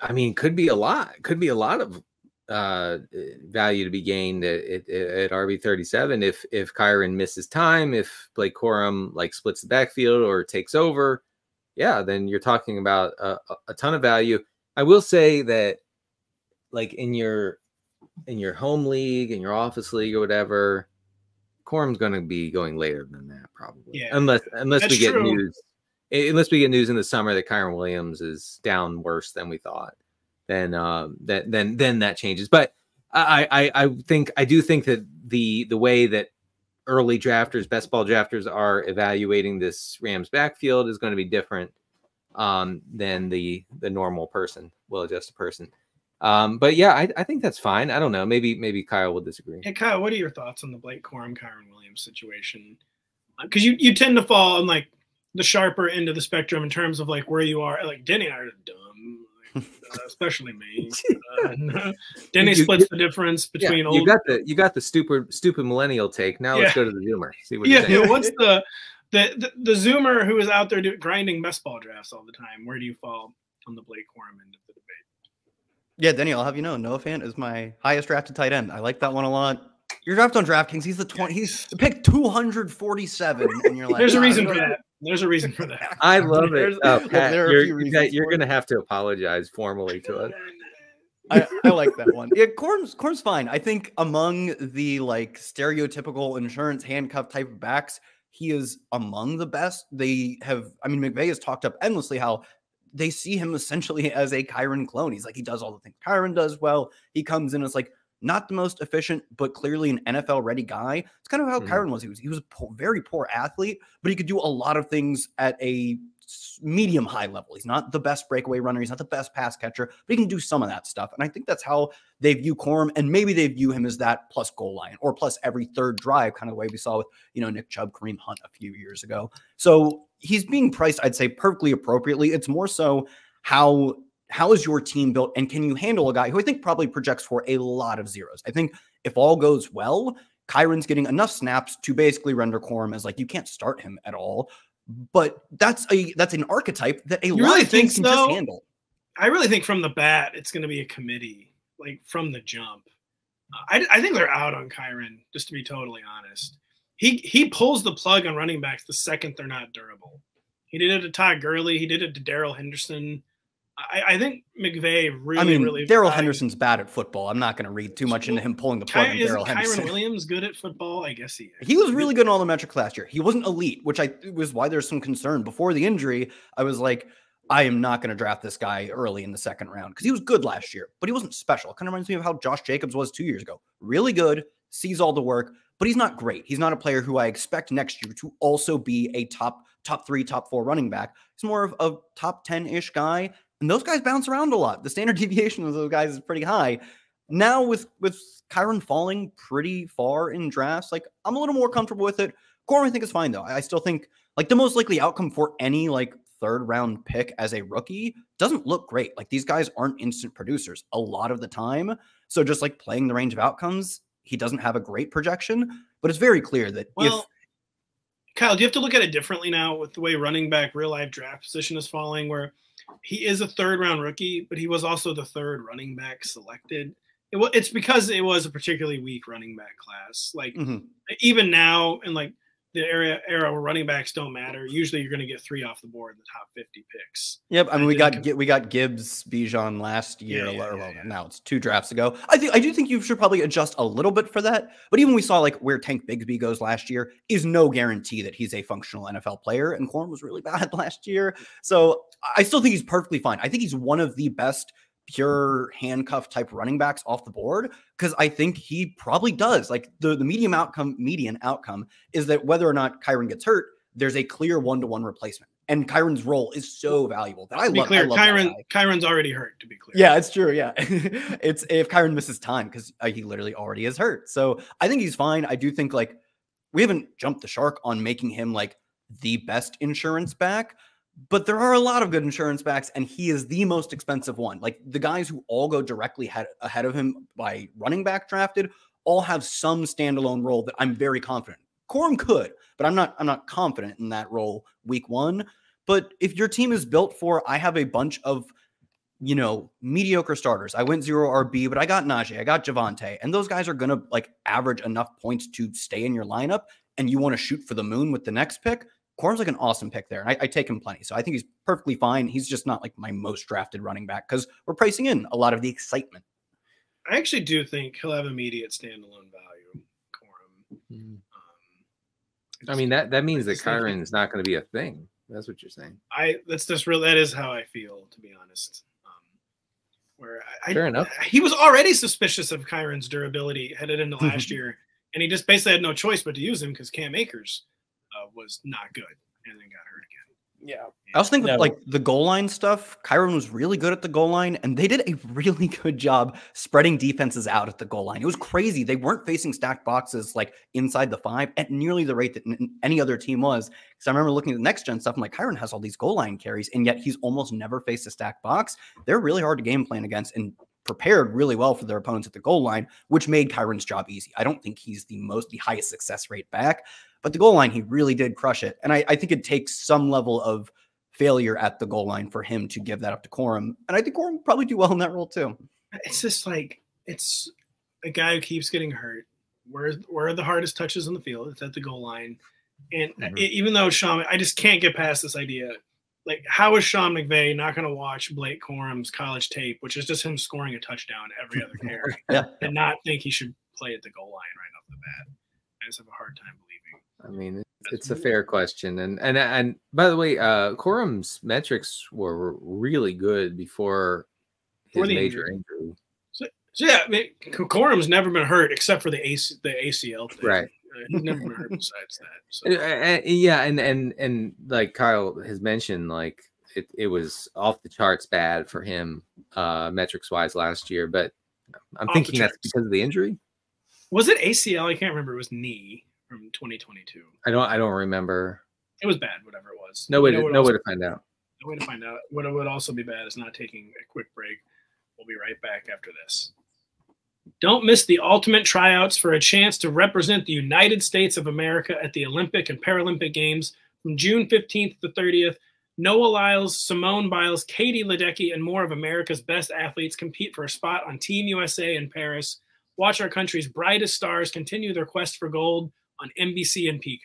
I mean, could be a lot. Could be a lot of uh value to be gained at, at, at RB thirty seven if if Kyren misses time, if Blake Corum like splits the backfield or takes over. Yeah, then you're talking about a, a- ton of value. I will say that, like in your in your home league, in your office league, or whatever, Corum's going to be going later than that probably. Yeah, unless unless we get true. news, unless we get news in the summer that Kyren Williams is down worse than we thought, then um, that then then that changes. But I, I I think I do think that the the way that early drafters, best ball drafters are evaluating this Rams backfield is going to be different um, than the the normal person, well-adjusted person. Um, but yeah, I, I think that's fine. I don't know. Maybe maybe Kyle will disagree. Hey Kyle, what are your thoughts on the Blake Corum Kyren Williams situation? Because you you tend to fall on like the sharper end of the spectrum in terms of like where you are. Like Denny and I are like, uh, especially me. <laughs> Uh, Denny You- splits the difference Yeah, between you old got the you got the stupid stupid millennial take. Now let's go to the Zoomer. See what yeah, yeah, what's the, the the the zoomer who is out there do, grinding best ball drafts all the time? Where do you fall on the Blake Corum end of the debate? Yeah, Denny, I'll have you know, Noah Fant is my highest drafted tight end. I like that one a lot. You're drafted on DraftKings. He's the 20. He's pick 247, and you're like, There's a "Ah, reason for that. There's a reason for that. <laughs> I love There's- it. Oh, <laughs> look, Pat, there are a you're, you're going to have to apologize formally to us. I, I like that one. Yeah, Corn's Corn's fine. I think among the like stereotypical insurance handcuff type of backs, he is among the best. They have, I mean, McVay has talked up endlessly how they see him essentially <laughs> as a Kyren clone. He's like, he does all the things Kyren does well. He comes in as like not the most efficient, but clearly an NFL ready guy. It's kind of how mm-hmm. Kyren was. He was he was a poor, very poor athlete, but he could do a lot of things at a medium high level. He's not the best breakaway runner. He's not the best pass catcher, but he can do some of that stuff. And I think that's how they view Corum. And maybe they view him as that plus goal line or plus every third drive, kind of the way we saw with, you know, Nick Chubb, Kareem Hunt a few years ago. So he's being priced, I'd say, perfectly appropriately. It's more so how how is your team built and can you handle a guy who I think probably projects for a lot of zeros? I think if all goes well, Kyren's getting enough snaps to basically render Corum as like you can't start him at all. But that's a that's an archetype that a you lot really of teams can so? just handle. I really think from the bat it's going to be a committee, like from the jump. I, I think they're out on Kyren, just to be totally honest. He he pulls the plug on running backs the second they're not durable. He did it to Todd Gurley. He did it to Darrell Henderson. I, I, think McVay really, I mean, really. Darrell Henderson's bad at football. I'm not going to read too much into him pulling the plug. Ky- Darrell Henderson. Kyren Williams good at football? I guess he is. He was really good in all the metrics last year. He wasn't elite, which I was why there's some concern. Before the injury, I was like, I am not going to draft this guy early in the second round because he was good last year, but he wasn't special. It kind of reminds me of how Josh Jacobs was two years ago. Really good, sees all the work, but he's not great. He's not a player who I expect next year to also be a top top three, top four running back. He's more of a top 10 ish guy and those guys bounce around a lot. The standard <laughs> deviation of those guys is pretty high. Now with with Kyren falling pretty far in drafts, like I'm a little more comfortable with it. Corum, I think is fine though. I still think like the most likely outcome for any like third round pick as a rookie doesn't look great. Like these guys aren't instant producers a lot of the time. So just like playing the range of outcomes, he doesn't have a great projection, but it's very clear that well, if Kyle, do you have to look at it differently now with the way running back real life draft position is falling where he is a third round rookie, but he was also the third running back selected. It, it's because it was a particularly weak running back class. Like mm-hmm. even now, in like the era era where running backs don't matter, usually you're going to get three off the board in the top 50 picks. Yep, I mean we got we got Gibbs, Bijan last year. Yeah, yeah, yeah, now it's two drafts ago. I think I do think you should probably adjust a little bit for that. But even we saw like where Tank Bigsby goes last year is no guarantee that he's a functional NFL player. And Corum was really <laughs> bad last year, so I still think he's perfectly fine. I think he's one of the best pure handcuff type running backs off the board because I think he probably does. Like the, the medium outcome, median outcome is that whether or not Kyren gets hurt, there's a clear one to one replacement. And Kyren's role is so valuable that I love. Clear, I love Kyren, Kyren's already hurt. To be clear, yeah, it's true. Yeah, <laughs> it's if Kyren misses time because uh, he literally already is hurt. So I think he's fine. I do think like we haven't jumped the shark on making him like the best insurance back, but there are a lot of good insurance backs, and he is the most expensive one. Like the guys who all go directly head, ahead of him by running back drafted all have some standalone role that I'm very confident. Corum could, but I'm not. I'm not confident in that role week one. But if your team is built for, I have a bunch of, you know, mediocre starters. I went zero RB, but I got Najee, I got Javonte, and those guys are gonna like average enough points to stay in your lineup. And you want to shoot for the moon with the next pick, Corum's like an awesome pick there. And I, I, take him plenty. So I think he's perfectly fine. He's just not like my most drafted running back because we're pricing in a lot of the excitement. I actually do think he'll have immediate standalone value, Corum. Mm. Um, I mean that that means that Kyren is not going to be a thing. That's what you're saying. I that's just real. That is how I feel, to be honest. Um, where I, fair enough. He was already suspicious of Kyren's durability headed into last <laughs> year, and he just basically had no choice but to use him because Cam Akers was not good and then got hurt again. Yeah. I also think no. like the goal line stuff, Kyren was really good at the goal line, and they did a really <laughs> good job spreading defenses out at the goal line. It was crazy. They weren't facing stacked boxes like inside the five at nearly the rate that any other team was. Because I remember looking at the next gen stuff, I'm like, Kyren has all these goal line carries, and yet he's almost never faced a stacked box. They're really hard to game plan against, and prepared really well for their opponents at the goal line, which made Kyren's job easy. I don't think he's the most, the highest success rate back, but the goal line, he really did crush it. And I, I think it takes some level of failure at the goal line for him to give that up to Corum. And I think Corum probably do well in that role too. It's just like it's a guy who keeps getting hurt. Where where are the hardest touches on the field? It's at the goal line. And mm-hmm. even though Sean, I just can't get past this idea. Like, how is Sean McVay not going to watch Blake Corum's college tape, which is just him scoring a touchdown every other <laughs> carry, yeah. and not think he should play at the goal line right off the bat? I just have a hard time believing I mean, it's a fair question, and and and by the way, uh, Corum's metrics were really good before his major injury. injury. So yeah, I mean, Corum's never been hurt except for the AC, the ACL thing. Right. Uh, he's never been hurt besides that. <laughs> So yeah, and and and like Kyle has mentioned, like it, it was off the charts bad for him, uh, metrics wise last year. But I'm Off thinking that's because of the injury. was it ACL? I can't remember. It was knee from 2022. I don't I don't remember. It was bad, whatever it was. No way to no else- way to find out. no way to find out. What would also be bad is not taking a quick break. We'll be right back after this. Don't miss the ultimate tryouts for a chance to represent the United States of America at the Olympic and Paralympic Games from June 15th to 30th. Noah Lyles, Simone Biles, Katie Ledecky, and more of America's best athletes compete for a spot on Team USA in Paris. Watch our country's brightest stars continue their quest for gold on NBC and Peacock.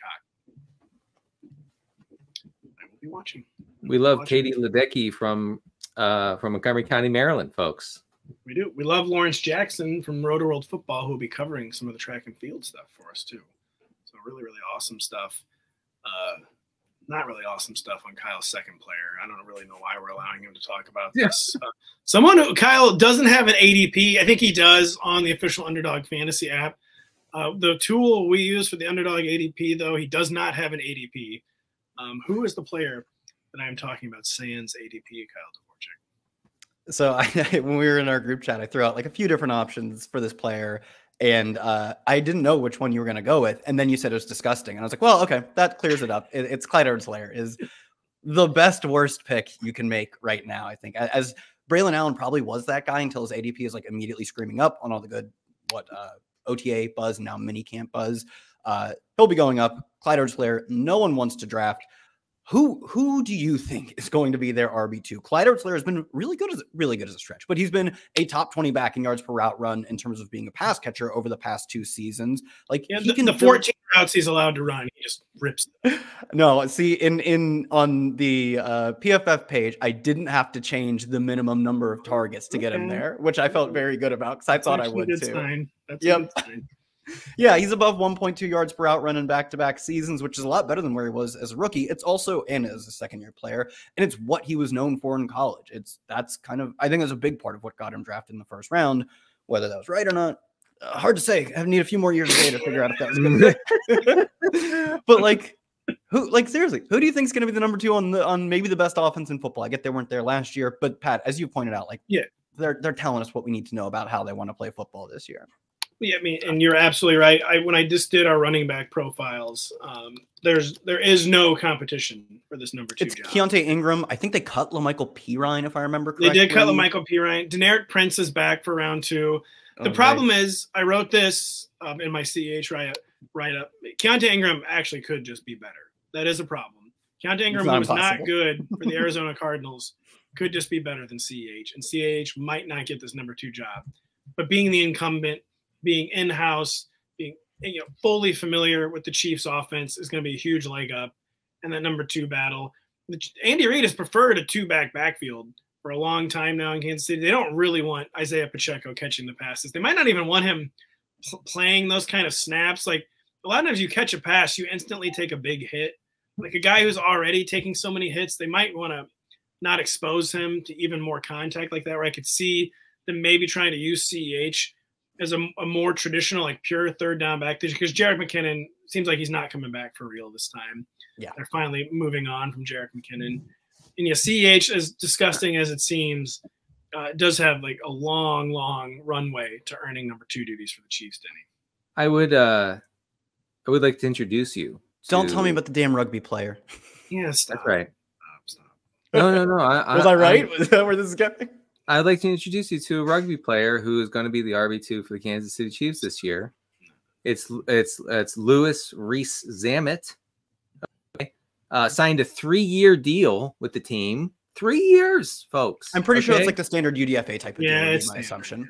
I will be watching. We love Watching. Katie Ledecky from uh, from Montgomery County, Maryland, folks. We do. We love Lawrence Jackson from Rotoworld Football, who will be covering some of the track and field stuff for us too. So really, really awesome stuff. Uh, not really awesome stuff on Kyle's second player. I don't really know why we're allowing him to talk about Yeah. this. Uh, someone who Kyle doesn't have an ADP. I think he does on the official Underdog Fantasy app. Uh, the tool we use for the Underdog ADP, though, he does not have an ADP. Um, who is the player that I'm talking about? Sans ADP, Kyle Dvorchak. So <laughs> I, when we were in our group chat, I threw out like a few different options for this player, and uh, I didn't know which one you were going to go with. And then you said it was disgusting, and I was like, well, okay, that clears it up. It, it's Clyde Edwards-Helaire is the best worst pick you can make right now. I think as Braylon Allen probably was that guy until his ADP is like immediately screaming up on all the good what uh, OTA buzz now mini camp buzz. Uh, he'll be going up. Clyde Edwards-Helaire, no one wants to draft. Who who do you think is going to be their RB two? Clyde Edwards-Helaire has been really good as really good as a stretch, but he's been a top twenty back in yards per route run in terms of being a pass catcher over the past two seasons. Like Yeah, he the, can the 14 routes he's allowed to run, he just rips. them. <laughs> No, see in in on the uh, PFF page, I didn't have to change the minimum number of targets to get him there, which I felt very good about because I That's thought I would too. sign. That's Yep. A good sign. Yeah, he's above 1.2 yards per out running back-to-back seasons, which is a lot better than where he was as a rookie. It's also and as a second-year player, and it's what he was known for in college. It's that's kind of I think that's a big part of what got him drafted in the first round. Whether that was right or not, uh, hard to say. I need a few more years of data to figure out if that was good. <laughs> but like, who like seriously, who do you think is going to be the number two on the on maybe the best offense in football? I get they weren't there last year, but Pat, as you pointed out, like Yeah. they're they're telling us what we need to know about how they want to play football this year. Yeah, I mean, and you're absolutely right. I when I just did our running back profiles, um, there's there is no competition for this number two It's job. Keaontay Ingram. I think they cut La'Mical Perine, if I remember correctly. They correctly. did cut Michael Perine. Deneric Prince is back for round two. Oh, The problem is, I wrote this um, in my CH write write up. Keaontay Ingram actually could just be better. That is a problem. Keaontay Ingram, not who was not good <laughs> for the Arizona Cardinals, could just be better than CH, and CH might not get this number two job. But being the incumbent, being in house, being you know fully familiar with the Chiefs' offense is going to be a huge leg up. And that number two battle, Andy Reid has preferred a two back backfield for a long time now in Kansas City. They don't really want Isaiah Pacheco catching the passes. They might not even want him pl- playing those kind of snaps. Like a lot of times, you catch a pass, you instantly take a big hit. Like a guy who's already taking so many hits, they might want to not expose him to even more contact like that. Where I could see them maybe trying to use CEH as a, a more traditional, like pure third down back because Jerick McKinnon seems like he's not coming back for real this time. Yeah. they're finally moving on from Jerick McKinnon. And yeah, CEH, as disgusting as it seems, uh, does have like a long, long runway to earning number two duties for the Chiefs, Denny. I would uh I would like to introduce you. Don't tell me about the damn rugby player. Yeah, stop, That's right. stop, stop. No, no, no. I, <laughs> Was I right? <laughs> Was that where this is going? I'd like to introduce you to a rugby player who is going to be the RB two for the Kansas City Chiefs this year. It's it's it's Louis Rees-Zammit. Okay. Uh, signed a three year deal with the team. Three years, folks. I'm pretty sure it's like the standard UDFA type of Yeah, deal. would it's be my assumption.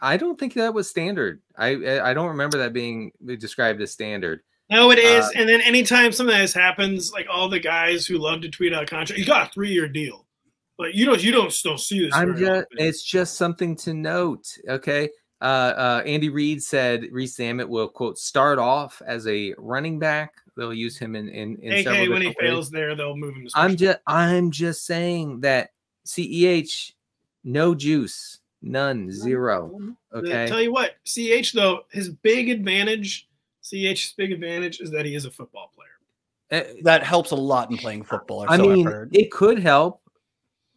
I don't think that was standard. I I don't remember that being described as standard. No, it is. Uh, and then anytime something like this happens, like all the guys who love to tweet out contract, you got a three year deal. Like you don't you don't still see this. I'm just often. it's just something to note. Okay. Uh, uh, Andy Reid said Rees-Zammit will quote start off as a running back they'll use him in in, in AK several when he ways. fails there, they'll move him. To I'm just I'm just saying that CEH no juice, none, zero. Uh, Okay. Tell you what, CH though, his big advantage, CH's big advantage is that he is a football player. Uh, That helps a lot in playing football. Or I so mean, I've heard. it could help.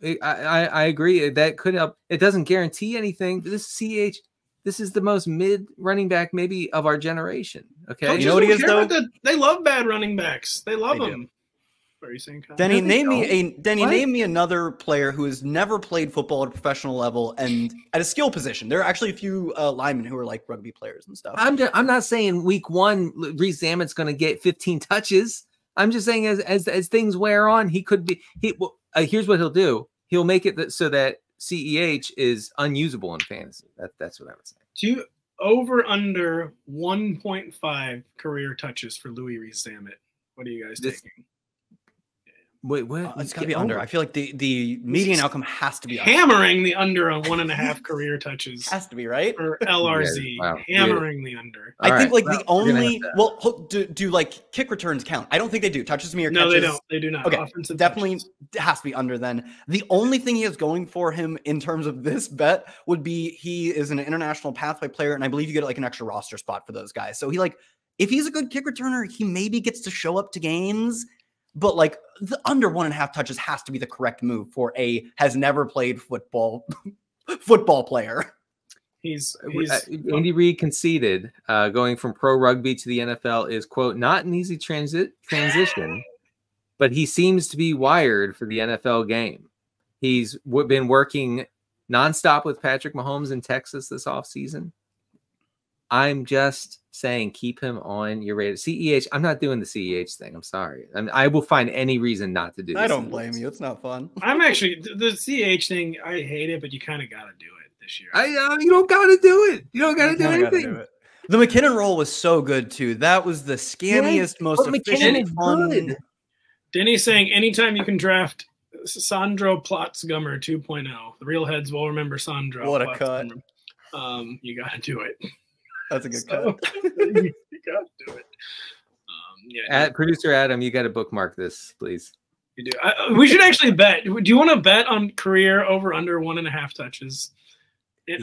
I, I I agree that could help. It doesn't guarantee anything. This CH, this is the most mid running back maybe of our generation. Okay, Coaches You know what he is, though? the- they love bad running backs. They love They them. What are you saying, Kyle? Denny, No, name me don't. a Denny, What? name me another player who has never played football at a professional level and at a skill position. There are actually a few uh, linemen who are like rugby players and stuff. I'm just, I'm not saying week one Rees-Zammit's going to get 15 touches. I'm just saying as as as things wear on, he could be. He well, uh, here's what he'll do. He'll make it that, so that Ceh is unusable in fantasy. That that's what I would say. Do you over under 1.5 career touches for Louis Rees-Zammit? What are you guys This- taking? Wait, what? Uh, it's got to be under. over I feel like the the median outcome has to be under. Hammering the under on one and a half career touches Has to be right. for <laughs> LRZ. wow, you're- Hammering the under. I All think like well, the only well ho- do, do like kick returns count? I don't think they do. Touches me or No, catches. they don't. They do not. Okay, Offensive definitely touches. has to be under then. The only thing he has going for him in terms of this bet would be he is an international pathway player, and I believe you get like an extra roster spot for those guys. So he like if he's a good kick returner, he maybe gets to show up to games. But like the under one and a half touches has to be the correct move for a has never played football <laughs> football player. He's, Uh, he's uh, Andy Reid conceded uh, going from pro rugby to the NFL is quote not an easy transit transition, <laughs> but he seems to be wired for the NFL game. He's w- been working nonstop with Patrick Mahomes in Texas this offseason. I'm just saying keep him on your radar. CEH, I'm not doing the CEH thing. I'm sorry. I, mean, I will find any reason not to do. I don't CEH. blame you. It's not fun. I'm actually the, CEH thing. I hate it, but you kind of got to do it this year. I, uh, you don't got to do it. You don't got to do Kinda gotta anything. do it. The McKinnon role was so good too. That was the scammiest, most but McKinnon efficient, is fun. Denny's saying anytime you can draft Sandro Platzgummer 2.0, the real heads will remember Sandro. What a cut. Um, you got to do it. That's a good So, cut. <laughs> you got to do it. Um, yeah, At producer Adam, you got to bookmark this, please. you do. I, we should actually bet. Do you want to bet on career over under one and a half touches?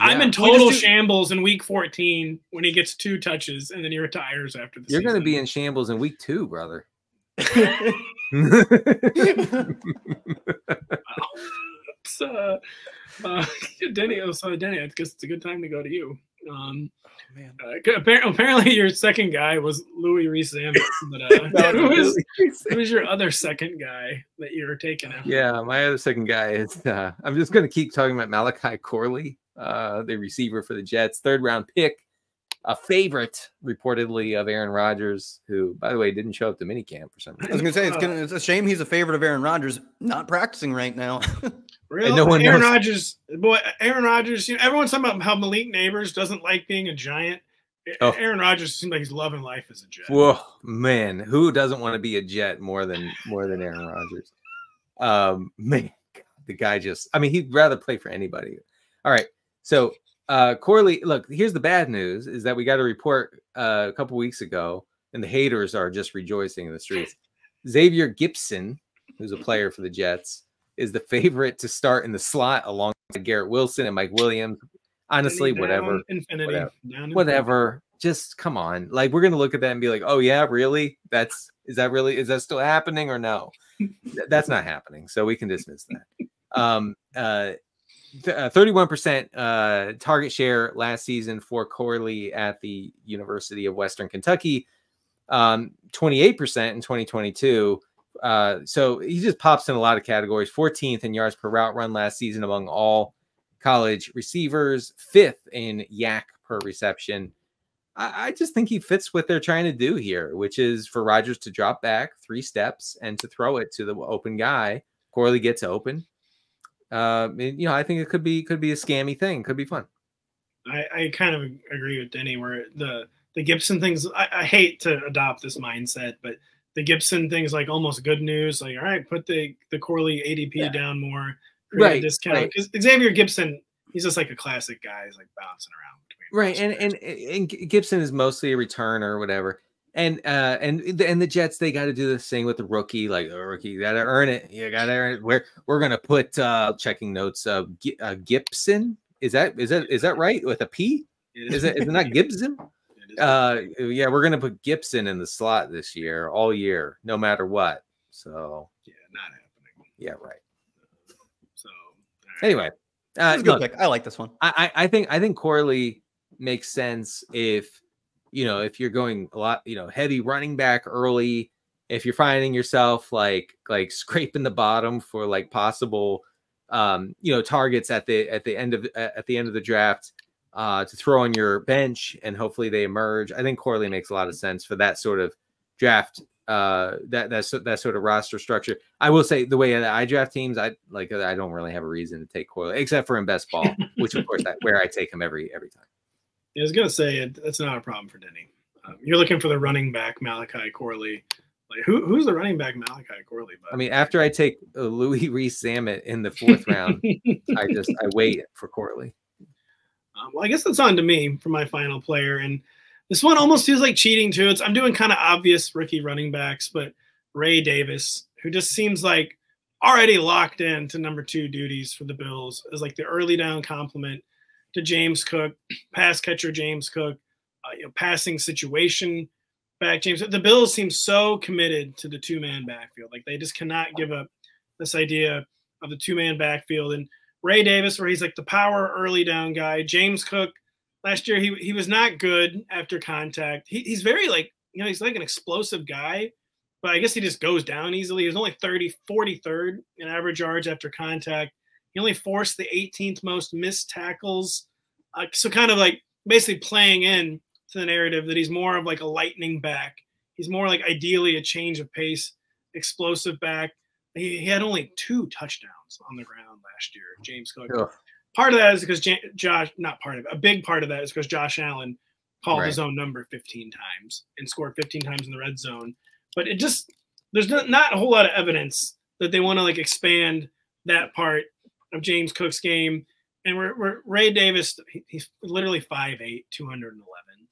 I'm in total do- shambles in week 14 when he gets two touches and then he retires after the You're going to be in shambles in week two, brother. <laughs> <laughs> It's, uh, uh, Denny, oh, so Denny, I guess it's a good time to go to you. Um, Man. uh, apparently, apparently, your second guy was Louis Rees-Zammit, but uh, <laughs> That who, was was, who was your other second guy that you were taking? After? yeah, my other second guy is. Uh, I'm just going to keep talking about Malachi Corley, uh, the receiver for the Jets, third round pick, a favorite reportedly of Aaron Rodgers, who, by the way, didn't show up to minicamp for some reason. I was gonna say it's, gonna, it's a shame he's a favorite of Aaron Rodgers, not practicing right now. <laughs> Real, no one Aaron. Rodgers, boy, Aaron Rodgers. You know, everyone's talking about how Malik Nabers doesn't like being a giant. Oh. Aaron Rodgers seems like he's loving life as a Jet. Whoa, man, who doesn't want to be a Jet more than more than Aaron Rodgers? Um, man, the guy just. I mean, he'd rather play for anybody. All right, so uh Corley, look, here's the bad news: is that we got a report uh, a couple weeks ago, and the haters are just rejoicing in the streets. Xavier Gibson, who's a player for the Jets, is the favorite to start in the slot alongside Garrett Wilson and Mike Williams. Honestly, Down whatever Infinity. Whatever. down whatever just come on like we're gonna look at that and be like oh yeah really that's is that really is that still happening or no that's not happening so we can dismiss that um uh uh, 31% uh target share last season for Corley at the University of Western Kentucky um 28% in 2022 uh so he just pops in a lot of categories 14th in yards per route run last season among all college receivers, fifth in YAC per reception. I, I just think he fits what they're trying to do here, which is for Rodgers to drop back three steps and to throw it to the open guy. Corley gets open. Uh, you know, I think it could be could be a scammy thing. Could be fun. I, I kind of agree with Denny where the the Gibson things. I, I hate to adopt this mindset, but the Gibson things like almost good news. Like, all right, put the the Corley ADP Yeah. down more, create a Right, discount right. because Xavier Gibson, he's just like a classic guy. He's like bouncing around between Right, and and and Gibson is mostly a returner or whatever. And uh and the, and the Jets they got to do this thing with the rookie like a rookie you got to earn it you got to earn it. We're we're gonna put uh checking notes uh, G- uh Gibson. Is that is that is that right? With a P? Is it is it not <laughs> Gibson? It uh yeah we're gonna put Gibson in the slot this year all year no matter what so yeah, not happening. yeah right. So anyway uh a good look, pick. I like this one. I, I I think I think Corley makes sense if you know if you're going a lot you know heavy running back early if you're finding yourself like like <laughs> scraping the bottom for like possible um you know targets at the at the end of at the end of the draft uh to throw on your bench and hopefully they emerge I think Corley makes a lot of sense for that sort of draft uh that that's that sort of roster structure. I will say the way that I draft teams I like I don't really have a reason to take Corley except for in best ball which of course I, where I take him every every time I was gonna say it, that's not a problem for Denny. Um, you're looking for the running back Malachi Corley. Like who who's the running back Malachi Corley? But I mean, after I take uh, Louis <laughs> Rees-Zammit in the fourth round, I <laughs> just I wait for Corley. Um, well, I guess that's on to me for my final player, and this one almost feels like cheating too. It's I'm doing kind of obvious rookie running backs, but Ray Davis, who just seems like already locked in to number two duties for the Bills is like the early down complement to James Cook, pass catcher James Cook, uh, you know, passing situation back James. The Bills seem so committed to the two man backfield, like they just cannot give up this idea of the two man backfield and. Ray Davis, where he's like the power early down guy. James Cook, last year he he was not good after contact. He, he's very like you know he's like an explosive guy, but I guess he just goes down easily. He was only 30, 43rd in average yards after contact. He only forced the 18th most missed tackles. Uh, so kind of like basically playing in to the narrative that he's more of like a lightning back. He's more like ideally a change of pace, explosive back. He, he had only two touchdowns on the ground last year, James Cook. Ugh. Part of that is because J- Josh, not part of it, a big part of that is because Josh Allen called Right. his own number 15 times and scored 15 times in the red zone. But it just, there's not, not a whole lot of evidence that they want to like expand that part of James Cook's game. And we're, we're Ray Davis, he- he's literally 5'8, 211.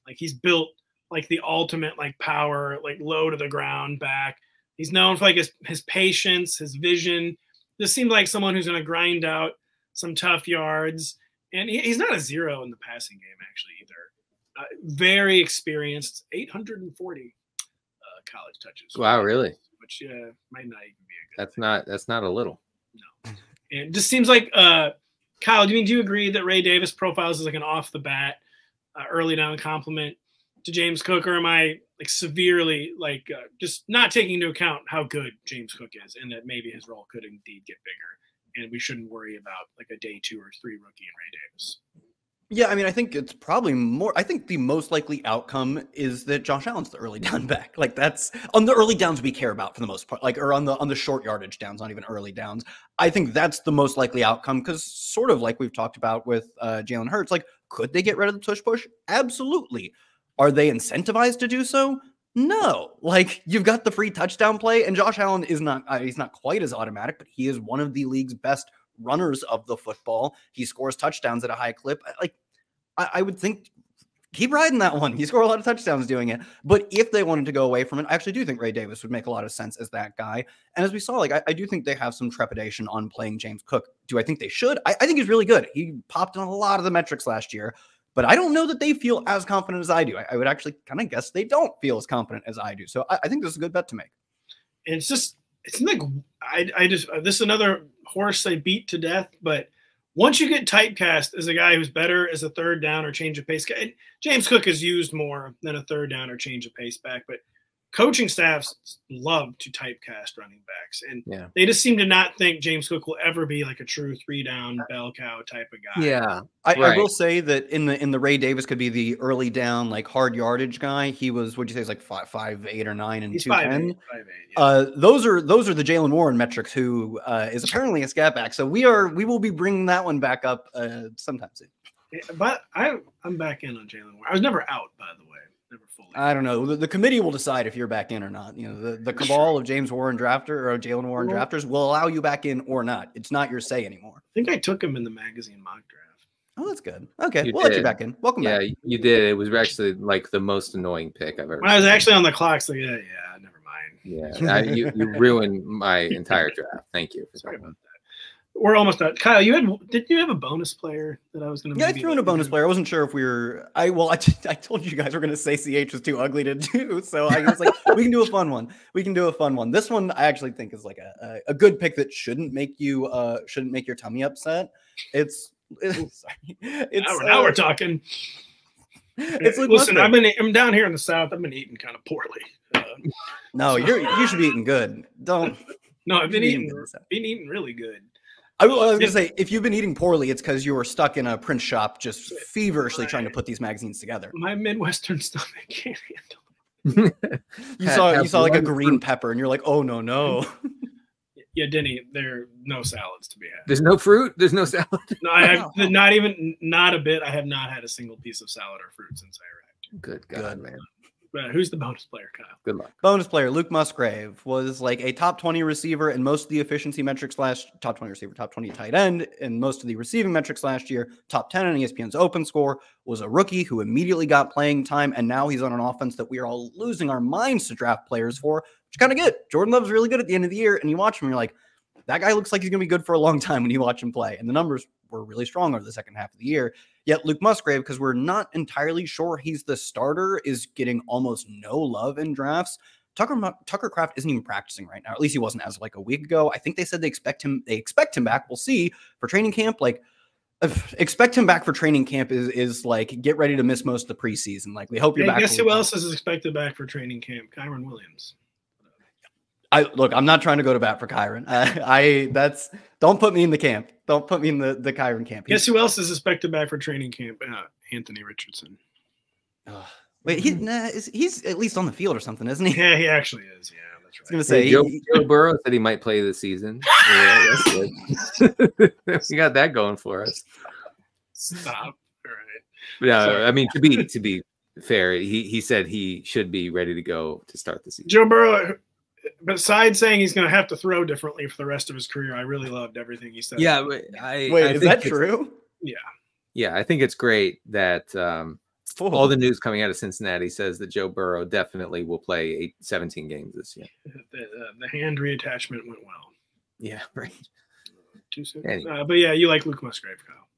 Like he's built like the ultimate like power, like low to the ground back. He's known for like his, his patience, his vision. This seems like someone who's going to grind out some tough yards. And he, he's not a zero in the passing game, actually, either. Uh, very experienced, 840 uh, college touches. Wow, really? Which uh, might not even be a good That's not that's not a little. and it just seems like uh Kyle, do you do you agree that Ray Davis profiles as like an off the bat, uh, early down compliment to James Cook, or am I like severely like uh, just not taking into account how good James Cook is, and that maybe his role could indeed get bigger, and we shouldn't worry about like a day two or three rookie in Ray Davis. Yeah, I mean, I think it's probably more. I think the most likely outcome is that Josh Allen's the early <laughs> down back. Like that's on the early downs we care about for the most part. Like or on the on the short yardage downs, not even early downs. I think that's the most likely outcome because sort of like we've talked about with uh, Jalen Hurts. Like, could they get rid of the tush push? Absolutely. Are they incentivized to do so? No. Like you've got the free touchdown play, and Josh Allen is not. Uh, he's not quite as automatic, but he is one of the league's best runners of the football. He scores touchdowns at a high clip. Like I, I would think keep riding that one. He scored a lot of touchdowns doing it. But if they wanted to go away from it, I actually do think Ray Davis would make a lot of sense as that guy. And as we saw, like I, I do think they have some trepidation on playing James Cook. Do I think they should? I, I think he's really good. He popped in a lot of the metrics last year. But I don't know that they feel as confident as I do. I, I would actually kind of guess they don't feel as confident as I do. So I, think this is a good bet to make. It's just it's like I I just uh, this is another horse I beat to death, but once you get typecast as a guy who's better as a third down or change of pace guy, James Cook is used more than a third down or change of pace back, but coaching staffs love to typecast running backs, and Yeah. they just seem to not think James Cook will ever be like a true three down bell cow type of guy. Yeah. I, I will say that in the in the Ray Davis could be the early down like hard yardage guy. He was what do you say? He's like five five eight or nine and he's two five ten. eight, five eight. Yeah. Uh, those are those are the Jaylen Warren metrics, who uh, is apparently a scat back. So we are we will be bringing that one back up uh, sometime soon. Yeah, but I I'm back in on Jaylen Warren. I was never out, by the way, never fully. I don't know. The, the committee will decide if you're back in or not. You know, the, the cabal of James Warren drafter or Jaylen Warren Well- drafters will allow you back in or not. It's not your say anymore. I think I took him in the magazine mock draft. Oh, that's good. Okay, You we'll let you back in. Welcome Yeah, back. Yeah, you did. It was actually like the most annoying pick I've ever. When I was actually on the clock, so yeah, yeah, never mind. Yeah, I, you, you <laughs> ruined my entire draft. Thank you. Sorry about that. We're almost done. Kyle, you had did you have a bonus player that I was going to? Yeah, I threw in a bonus player. I wasn't sure if we were. I well, I, <laughs> I told you guys we were going to say CH was too ugly to do, <laughs> so I was like, we can do a fun one. We can do a fun one. This one I actually think is like a, a, a good pick that shouldn't make you uh shouldn't make your tummy upset. It's, <laughs> it's sorry. It's Now, we're- now uh, we're talking. it's Luke Listen. I've been I'm down here in the south. I've been eating kind of poorly. Uh, no, you're you should be eating good. Don't. no, I've been you should be eating been eating really good. I, was- gonna say if you've been eating poorly, it's because you were stuck in a print shop, just feverishly trying to put these magazines together. My Midwestern <laughs> stomach can't handle. <laughs> You Had- saw you saw like a green fruit. pepper, and you're like, oh no no. <laughs> Yeah, Denny, there are no salads to be had. There's no fruit. There's no salad. No, I have not even not a bit. I have not had a single piece of salad or fruit since I arrived. Good God, Good. man. But who's the bonus player, Kyle? Good luck. Bonus player Luke Musgrave was like a top 20 receiver in most of the efficiency metrics last top 20 receiver, top 20 tight end, and most of the receiving metrics last year. Top 10 on E ESPN's open score was a rookie who immediately got playing time, and now he's on an offense that we are all losing our minds to draft players for, which kind of good. Jordan Love's really good at the end of the year, and you watch him, you're like, that guy looks like he's gonna be good for a long <laughs> time when you watch him play. And the numbers were really strong over the second half of the year. Yet Luke Musgrave, because we're not entirely sure he's the starter, is getting almost no love in drafts. Tucker Tucker Kraft isn't even practicing right now. At least he wasn't as of like a week ago. I think they said they expect him. They expect him back. We'll see for training camp. Like expect him back for training camp is is like get ready to miss most of the preseason. Like we hope you're Hey, back. guess who else is expected back for training camp? Kyren Williams. I look, I'm not trying to go to bat for Kyren. <laughs> I, I that's don't put me in the camp. Don't put me in the the Kyren camp. Guess who else is expected back for training camp? Uh, Anthony Richardson. Ugh. wait, he, nah, is, he's at least on the field or something, isn't he? Yeah, he actually is. Yeah, that's right. I was gonna say Hey, Joe, he- Joe Burrow said he might play this season. <laughs> Yeah, <laughs> we got that going for us. Stop. All right. Yeah, Sorry. I mean to be to be fair, he he said he should be ready to go to start the season. Joe Burrow, besides saying he's going to have to throw differently for the rest of his career, I really loved everything he said. Yeah, but I wait, I is that true? Yeah, yeah, I think it's great that um, all the news coming out of Cincinnati says that Joe Burrow definitely will play eight, 17 games this year. The, uh, the hand reattachment went well. Yeah, <laughs> right. Too soon. Anyway. Uh, but yeah, you like Luke Musgrave, Kyle.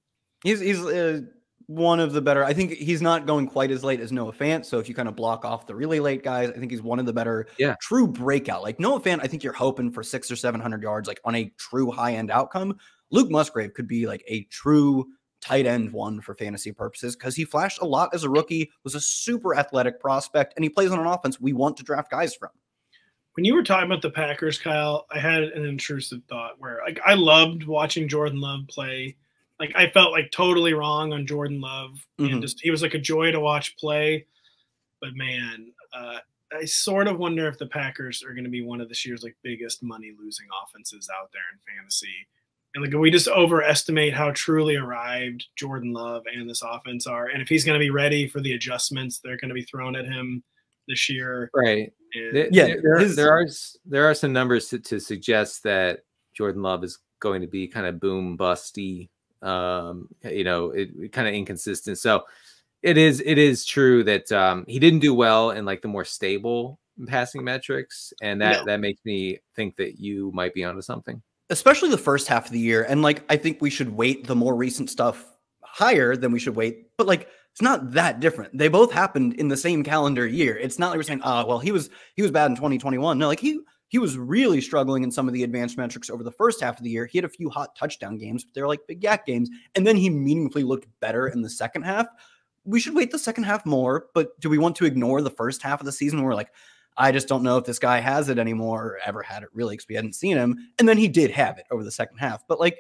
He's he's uh, one of the better. I think he's not going quite as late as Noah Fant. So if you kind of block off the really late guys, I think he's one of the better. Yeah. true breakout. Like Noah Fant, I think you're hoping for six or seven hundred yards, like on a true high end outcome. Luke Musgrave could be like a true tight end one for fantasy purposes because he flashed a lot as a rookie, was a super athletic prospect, and he plays on an offense we want to draft guys from. When you were talking about the Packers, Kyle, I had an intrusive thought where like I loved watching Jordan Love play. Like I felt like totally wrong on Jordan Love, and just he was like a joy to watch play. But man, uh, I sort of wonder if the Packers are going to be one of this year's like biggest money losing offenses out there in fantasy. And like we just overestimate how truly arrived Jordan Love and this offense are, and if he's going to be ready for the adjustments they're going to be thrown at him this year. Right. And Yeah, there, there, his- there are there are some numbers to, to suggest that Jordan Love is going to be kind of boom busty, um, you know, it, kind of inconsistent. So it is it is true that um, he didn't do well in like the more stable passing metrics, and that No. that makes me think that you might be onto something. especially the first half of the year. And like, I think we should weight the more recent stuff higher than we should weight, but like, it's not that different. They both happened in the same calendar year. It's not like we're saying, ah, well, he was he was bad in 2021. No, like he he was really struggling in some of the advanced metrics over the first half of the year. He had a few hot touchdown games, but they're like big YAC games, and then he meaningfully looked better in the second half. We should wait the second half more, but do we want to ignore the first half of the season where we're like, I just don't know if this guy has it anymore or ever had it really because we hadn't seen him. And then he did have it over the second half. But like,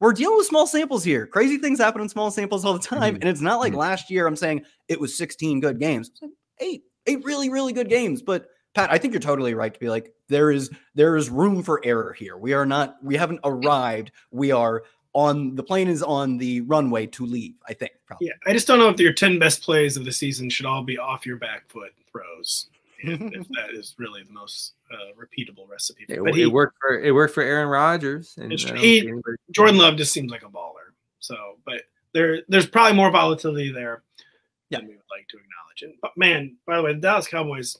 we're dealing with small samples here. Crazy things happen in small samples all the time. Mhm. And it's not like Mhm. last year I'm saying it was 16 good games. Like eight, eight really, really good games. But Pat, I think you're totally right to be like, there is there is room for error here. We are not, we haven't arrived. We are on the plane is on the runway to leave, I think. Probably. Yeah, I just don't know if your 10 best plays of the season should all be off your back foot throws. And if <laughs> that is really the most uh, repeatable recipe. It, but it worked for it worked for Aaron Rodgers, and It's true. He- Jordan Love just seems like a baller. So, but there there's probably more volatility there Yeah. than we would like to acknowledge. And but man, by the way, the Dallas Cowboys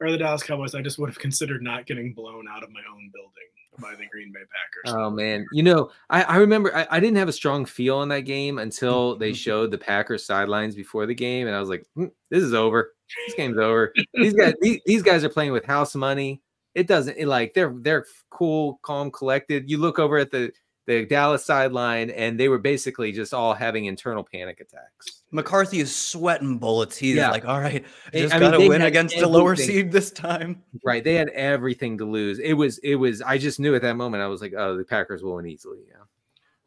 or the Dallas Cowboys, I just would have considered not getting blown out of my own building by the Green Bay Packers. Oh man, you know, I, I remember I, I didn't have a strong feel on that game until <laughs> they showed the Packers sidelines before the game, and I was like, "Hmm, "This is over. This game's over." These guys, these, these guys are playing with house money. It doesn't it, like they're they're cool, calm, collected. You look over at the the Dallas sideline, and they were basically just all having internal panic attacks. McCarthy is sweating bullets. He's Yeah. like, all right, I- just I gotta they win had against the lower seed this time. Right? They had everything to lose. It was it was. I just knew at that moment. I was like, "Oh, the Packers will win easily." Yeah.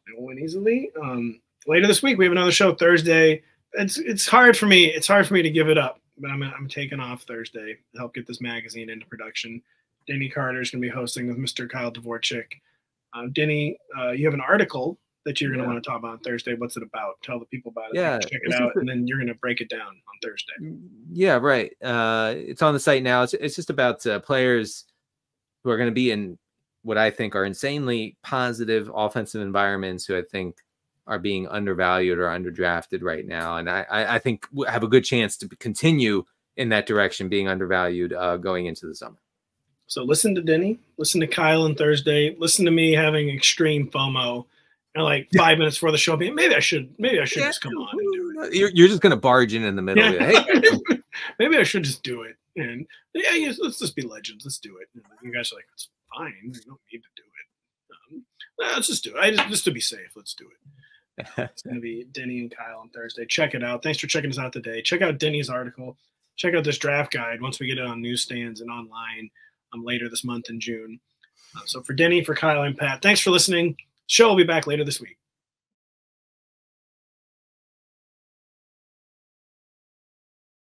They'll win easily. Um, later this week, we have another show Thursday. It's it's hard for me. It's hard for me to give it up, but I'm I'm taking off Thursday to help get this magazine into production. Denny Carter is going to be hosting with Mr. Kyle Dvorchak. Uh, Denny, uh, you have an article that you're going to Yeah. want to talk about on Thursday. What's it about? Tell the people about it. Yeah, check it out, and then you're going to break it down on Thursday. Mm, Yeah, right. Uh, it's on the site now. It's it's just about uh, players who are going to be in what I think are insanely positive offensive environments who I think are being undervalued or underdrafted right now, and I I, I think have a good chance to continue in that direction, being undervalued uh, going into the summer. So listen to Denny, listen to Kyle on Thursday, listen to me having extreme FOMO, and like five minutes before the show, being, maybe I should, maybe I should just come on and do it. You're, you're just going to barge in in the middle. Yeah. Hey, <laughs> maybe I should just do it. And yeah, yes, let's just be legends. Let's do it. And you guys are like, it's fine. You don't need to do it. Um, nah, let's just do it. I just, just to be safe, let's do it. It's going to be Denny and Kyle on Thursday. Check it out. Thanks for checking us out today. Check out Denny's article. Check out this draft guide once we get it on newsstands and online um, later this month in June. Uh, so for Denny, for Kyle, and Pat, thanks for listening. Show will be back later this week.